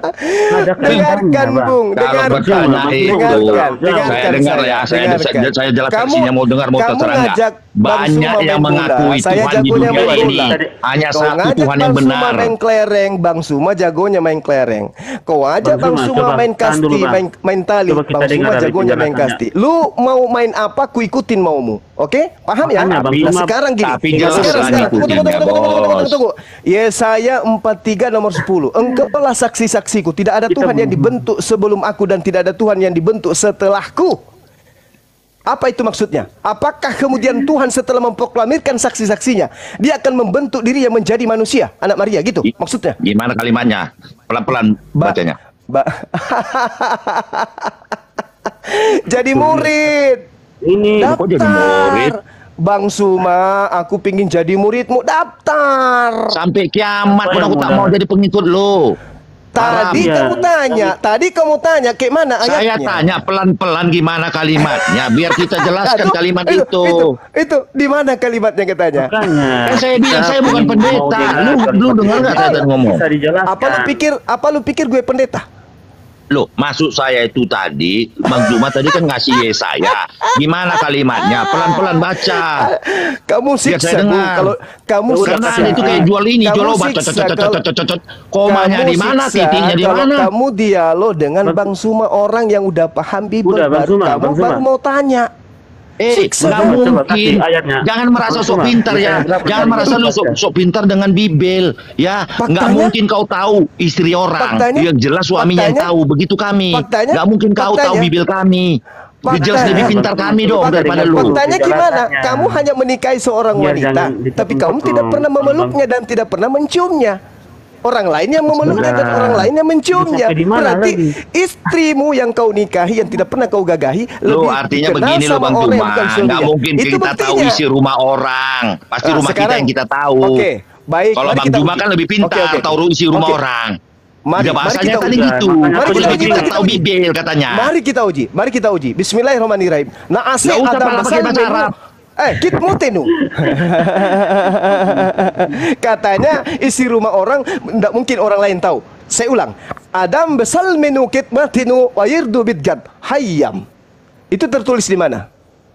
ada Dengarkan. Bung. Kalau Dengarkan. bertanya itu, Dengarkan. saya dengar ya, saya, saya, jelas Kamu- mau dengar mau kamu terserah ngajak Banyak Suma yang mengakui saya Tuhan di jagonya dunia main ini. Hanya Kau satu Tuhan yang Bang Suma benar. main kelereng, Bang Suma jagonya main kelereng. Kau ajak Bang Bang Suma, Suma coba, main dulu, kasti, Bang. main main tali. Bang Suma jagonya main kasti. Lu mau main apa, ku ikutin maumu. Oke? Paham ya? Nah, Suma- sekarang gini. Tapi Nah, jelas sekarang, sekarang. Tunggu, tunggu, tunggu, tunggu, tunggu, tunggu, Bos. tunggu. Ya saya 43 nomor 10. Engkau lah saksi-saksiku. Tidak ada Tuhan yang dibentuk sebelum aku dan tidak ada Tuhan yang dibentuk setelahku. Apa itu maksudnya? Apakah kemudian Tuhan setelah memproklamirkan saksi-saksinya, dia akan membentuk diri yang menjadi manusia, anak Maria gitu? Maksudnya? Gimana kalimatnya? Pelan-pelan Ba- bacanya. Ba jadi murid. Ini Kok jadi murid? Bang Suma, aku pingin jadi muridmu. Daftar. Sampai kiamat pun aku tak mau jadi pengikut lo. Tadi Iya. kamu tanya, tadi kamu tanya kayak mana Saya ayatnya? tanya pelan-pelan gimana kalimatnya biar kita jelaskan Aduh, kalimat itu, itu. itu, itu di mana kalimatnya katanya? Makanya. Kan saya bilang saya bukan pendeta. Lu lu dengar nggak saya tadi ngomong? Bisa dijelaskan. Apa lu pikir? Apa lu pikir gue pendeta? Loh, maksud saya itu tadi, Bang Juma tadi kan ngasih saya. Gimana kalimatnya? Pelan-pelan baca. Kamu siksa dengar. Kalau kamu Karena itu kayak jual ini, jual obat. Komanya di mana? Titiknya di mana? Kamu dialog dengan Bang Suma orang yang udah paham Bible Udah, Bang baru Suma, kamu baru mau tanya. Eh, Siksa nggak? Coba mungkin. ayatnya. Jangan merasa sok pintar ya. Jangan merasa lu sok, sok pintar dengan Bibel. Ya, nggak mungkin kau tahu istri orang. Faktanya- yang jelas suaminya yang tahu. Begitu kami. Nggak mungkin kau tahu Bibel kami. Dia jelas lebih pintar kami dong Faktanya- daripada lu. Faktanya gimana? Kamu hanya menikahi seorang Biar wanita, tapi kamu tidak pernah memeluknya dan tidak pernah menciumnya. Orang lain yang memeluknya dan Sebentar. orang lain yang menciumnya. Berarti lagi? istrimu yang kau nikahi yang tidak pernah kau gagahi lebih artinya begini lo sama Bang Juma, bukan nggak mungkin Itu kita tahu buktinya. isi rumah orang. Pasti Nah, rumah kita sekarang- yang kita tahu. Oke, baik. Kalau Bang kita Juma uji. kan lebih pintar Oke, oke. tahu isi rumah Oke. orang. Mari, Udah mari kita tadi uji. gitu. Makanya Mari kita uji, kita tahu uji. Bibel katanya. Mari kita uji, mari kita uji. Bismillahirrahmanirrahim. Nah, usah ada pakai Eh, kit mutenu. Katanya isi rumah orang tidak mungkin orang lain tahu. Saya ulang. Adam besal menu kit matinu wayirdu bidgad hayam. Itu tertulis di mana?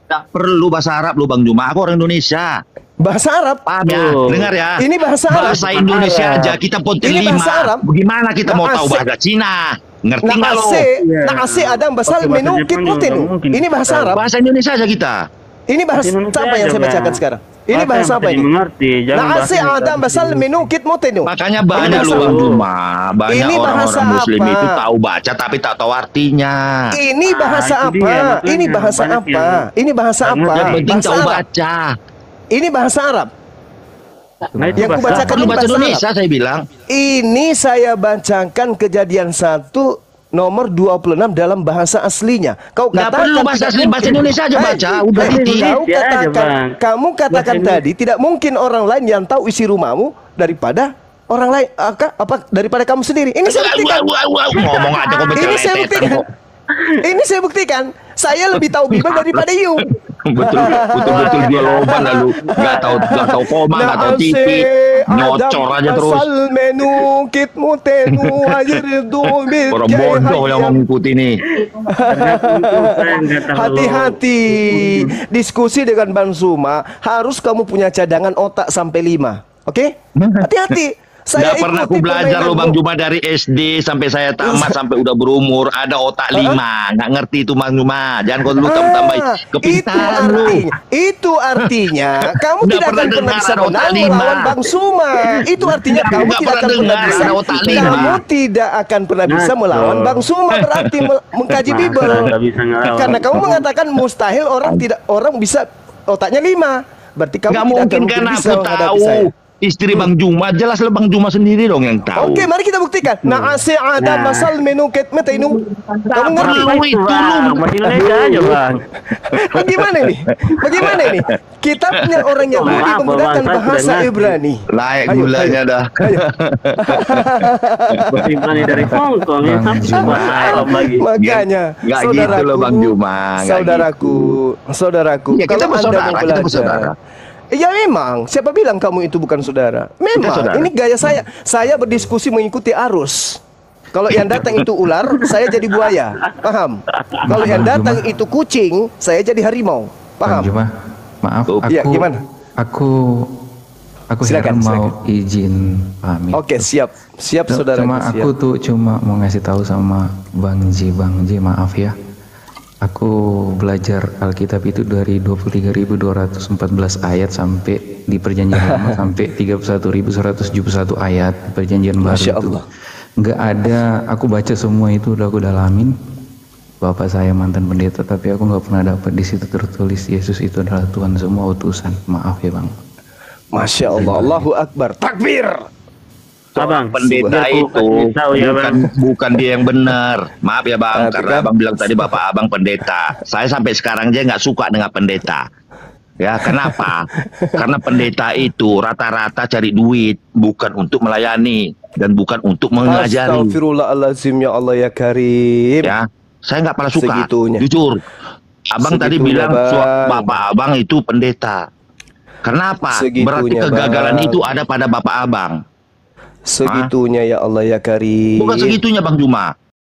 Nggak perlu bahasa Arab lu Bang Juma. Aku orang Indonesia. Bahasa Arab. Paham ya? Dengar ya. Ini bahasa Arab. Bahasa Indonesia Arab. aja kita pun Ini bahasa Arab. Bagaimana kita mau Nah, tahu bahasa Cina? Ngerti Nah, nggak lo? ase, Iya. nah ase Adam besal Pakai bahasa menu kit mungkin Ini bahasa tahu. Arab. Bahasa Indonesia aja kita. Ini bahasa apa yang saya bacakan sekarang? Ini Bahasa bahasa apa ini? dimengerti, jangan Nah, bahasa bisa besal menu kit mutenu. Makanya banyak bahasa lu Bang apa? Juma. Banyak Ini bahasa orang-orang muslim apa? itu tahu baca tapi tak tahu artinya. Ini bahasa itu apa? dia, Ini bahasa banyak apa? yang- Ini bahasa apa? yang penting Bahasa tahu Arab. baca. Ini bahasa Arab. Nah, itu Yang bahasa kubacakan Perlu ini bahasa bahasa Indonesia Arab. saya bilang. Ini saya bacakan kejadian satu nomor 26 dalam bahasa aslinya. Kau Nggak katakan perlu bahasa asli, mungkin. bahasa Indonesia aja baca, eh, udah titik. Kau Indonesia aja, katakan, Bang. kamu katakan Bahasa tadi tidak mungkin orang lain yang tahu isi rumahmu daripada orang lain apa, apa daripada kamu sendiri. Ini saya buktikan. Ngomong aja kok Ini saya buktikan. Ini saya buktikan. Saya lebih tahu Bible daripada you. betul betul betul jual obat lalu. Nggak tahu nggak tahu koma nggak tahu titik. nyocor aja terus. menu kit mutenu orang bodoh yang mau mengikuti nih Hati-hati. Diskusi dengan Bang Suma harus kamu punya cadangan otak sampai lima, oke? Hati-hati. Saya Nggak pernah aku belajar lo Bang. Juma dari SD sampai saya tamat sampai udah berumur ada otak lima nggak ngerti itu Bang Juma jangan kau dulu tambah tambah Ah, kepintaran itu lu artinya, itu artinya kamu tidak pernah akan pernah bisa menang melawan Bang Suma. Itu artinya Nggak kamu tidak akan pernah dengar bisa. ada otak lima. Kamu tidak akan pernah bisa melawan. Bang Suma berarti me- mengkaji Bible. Karena kamu mengatakan mustahil orang tidak orang bisa otaknya lima. Berarti kamu nggak tidak mungkin akan kan bisa aku menghadapi tahu saya. Istri Bang Juma jelas lah Bang Juma sendiri dong yang tahu Oke, mari kita buktikan. Nah, ase ada Nah. masal menu ket metenu. Kamu ngerti? perlu itu lu Bahasa Indonesia aja bang. Bagaimana ini? Bagaimana ini? Kita punya orang Yahudi Apa, menggunakan bahasa. Ibrani. layak gulanya dah Ibrani dari Hong Kong ya sampai Arab lagi. Makanya, Nggak gitu loh, Bang Juma, nggak saudaraku, saudaraku, Ya, kita bersaudara, kita bersaudara. Ya memang, siapa bilang kamu itu bukan saudara? Memang, saudara. ini gaya saya. Saya berdiskusi mengikuti arus. Kalau yang datang itu ular, saya jadi buaya. Paham? Kalau yang datang itu kucing, saya jadi harimau. Paham? Juma, maaf Oh, aku iya, gimana? aku aku Silakan, Heran mau silakan. izin pamit. Oke, siap. Siap Cu- saudara. Cuma siap. aku tuh cuma mau ngasih tahu sama Bang Ji, Bang Ji maaf ya. Aku belajar Alkitab itu dari 23.214 ayat sampai di perjanjian lama sampai 31.171 ayat di perjanjian baru Masya itu. Allah. Nggak ada, aku baca semua itu udah aku dalamin. Bapak saya mantan pendeta tapi aku nggak pernah dapat di situ tertulis Yesus itu adalah Tuhan semua utusan. Maaf ya bang. Masya Allah. Allahu Akbar. Takbir. Abang, pendeta itu tahu ya, bukan Bang. bukan dia yang benar. Maaf ya bang, Ah, karena kan? abang bilang tadi bapak abang pendeta. Saya sampai sekarang aja nggak suka dengan pendeta. Ya kenapa? karena pendeta itu rata-rata cari duit, bukan untuk melayani dan bukan untuk mengajari. Astagfirullahaladzim ya Allah ya Karim. Ya, saya nggak pernah suka. Segitunya. Jujur, abang tadi Segitunya, bilang Bang. bapak abang itu pendeta. Kenapa? Segitunya, Berarti kegagalan Bang. itu ada pada bapak abang. Segitunya ya Allah ya Karim. Bukan segitunya Bang Juma.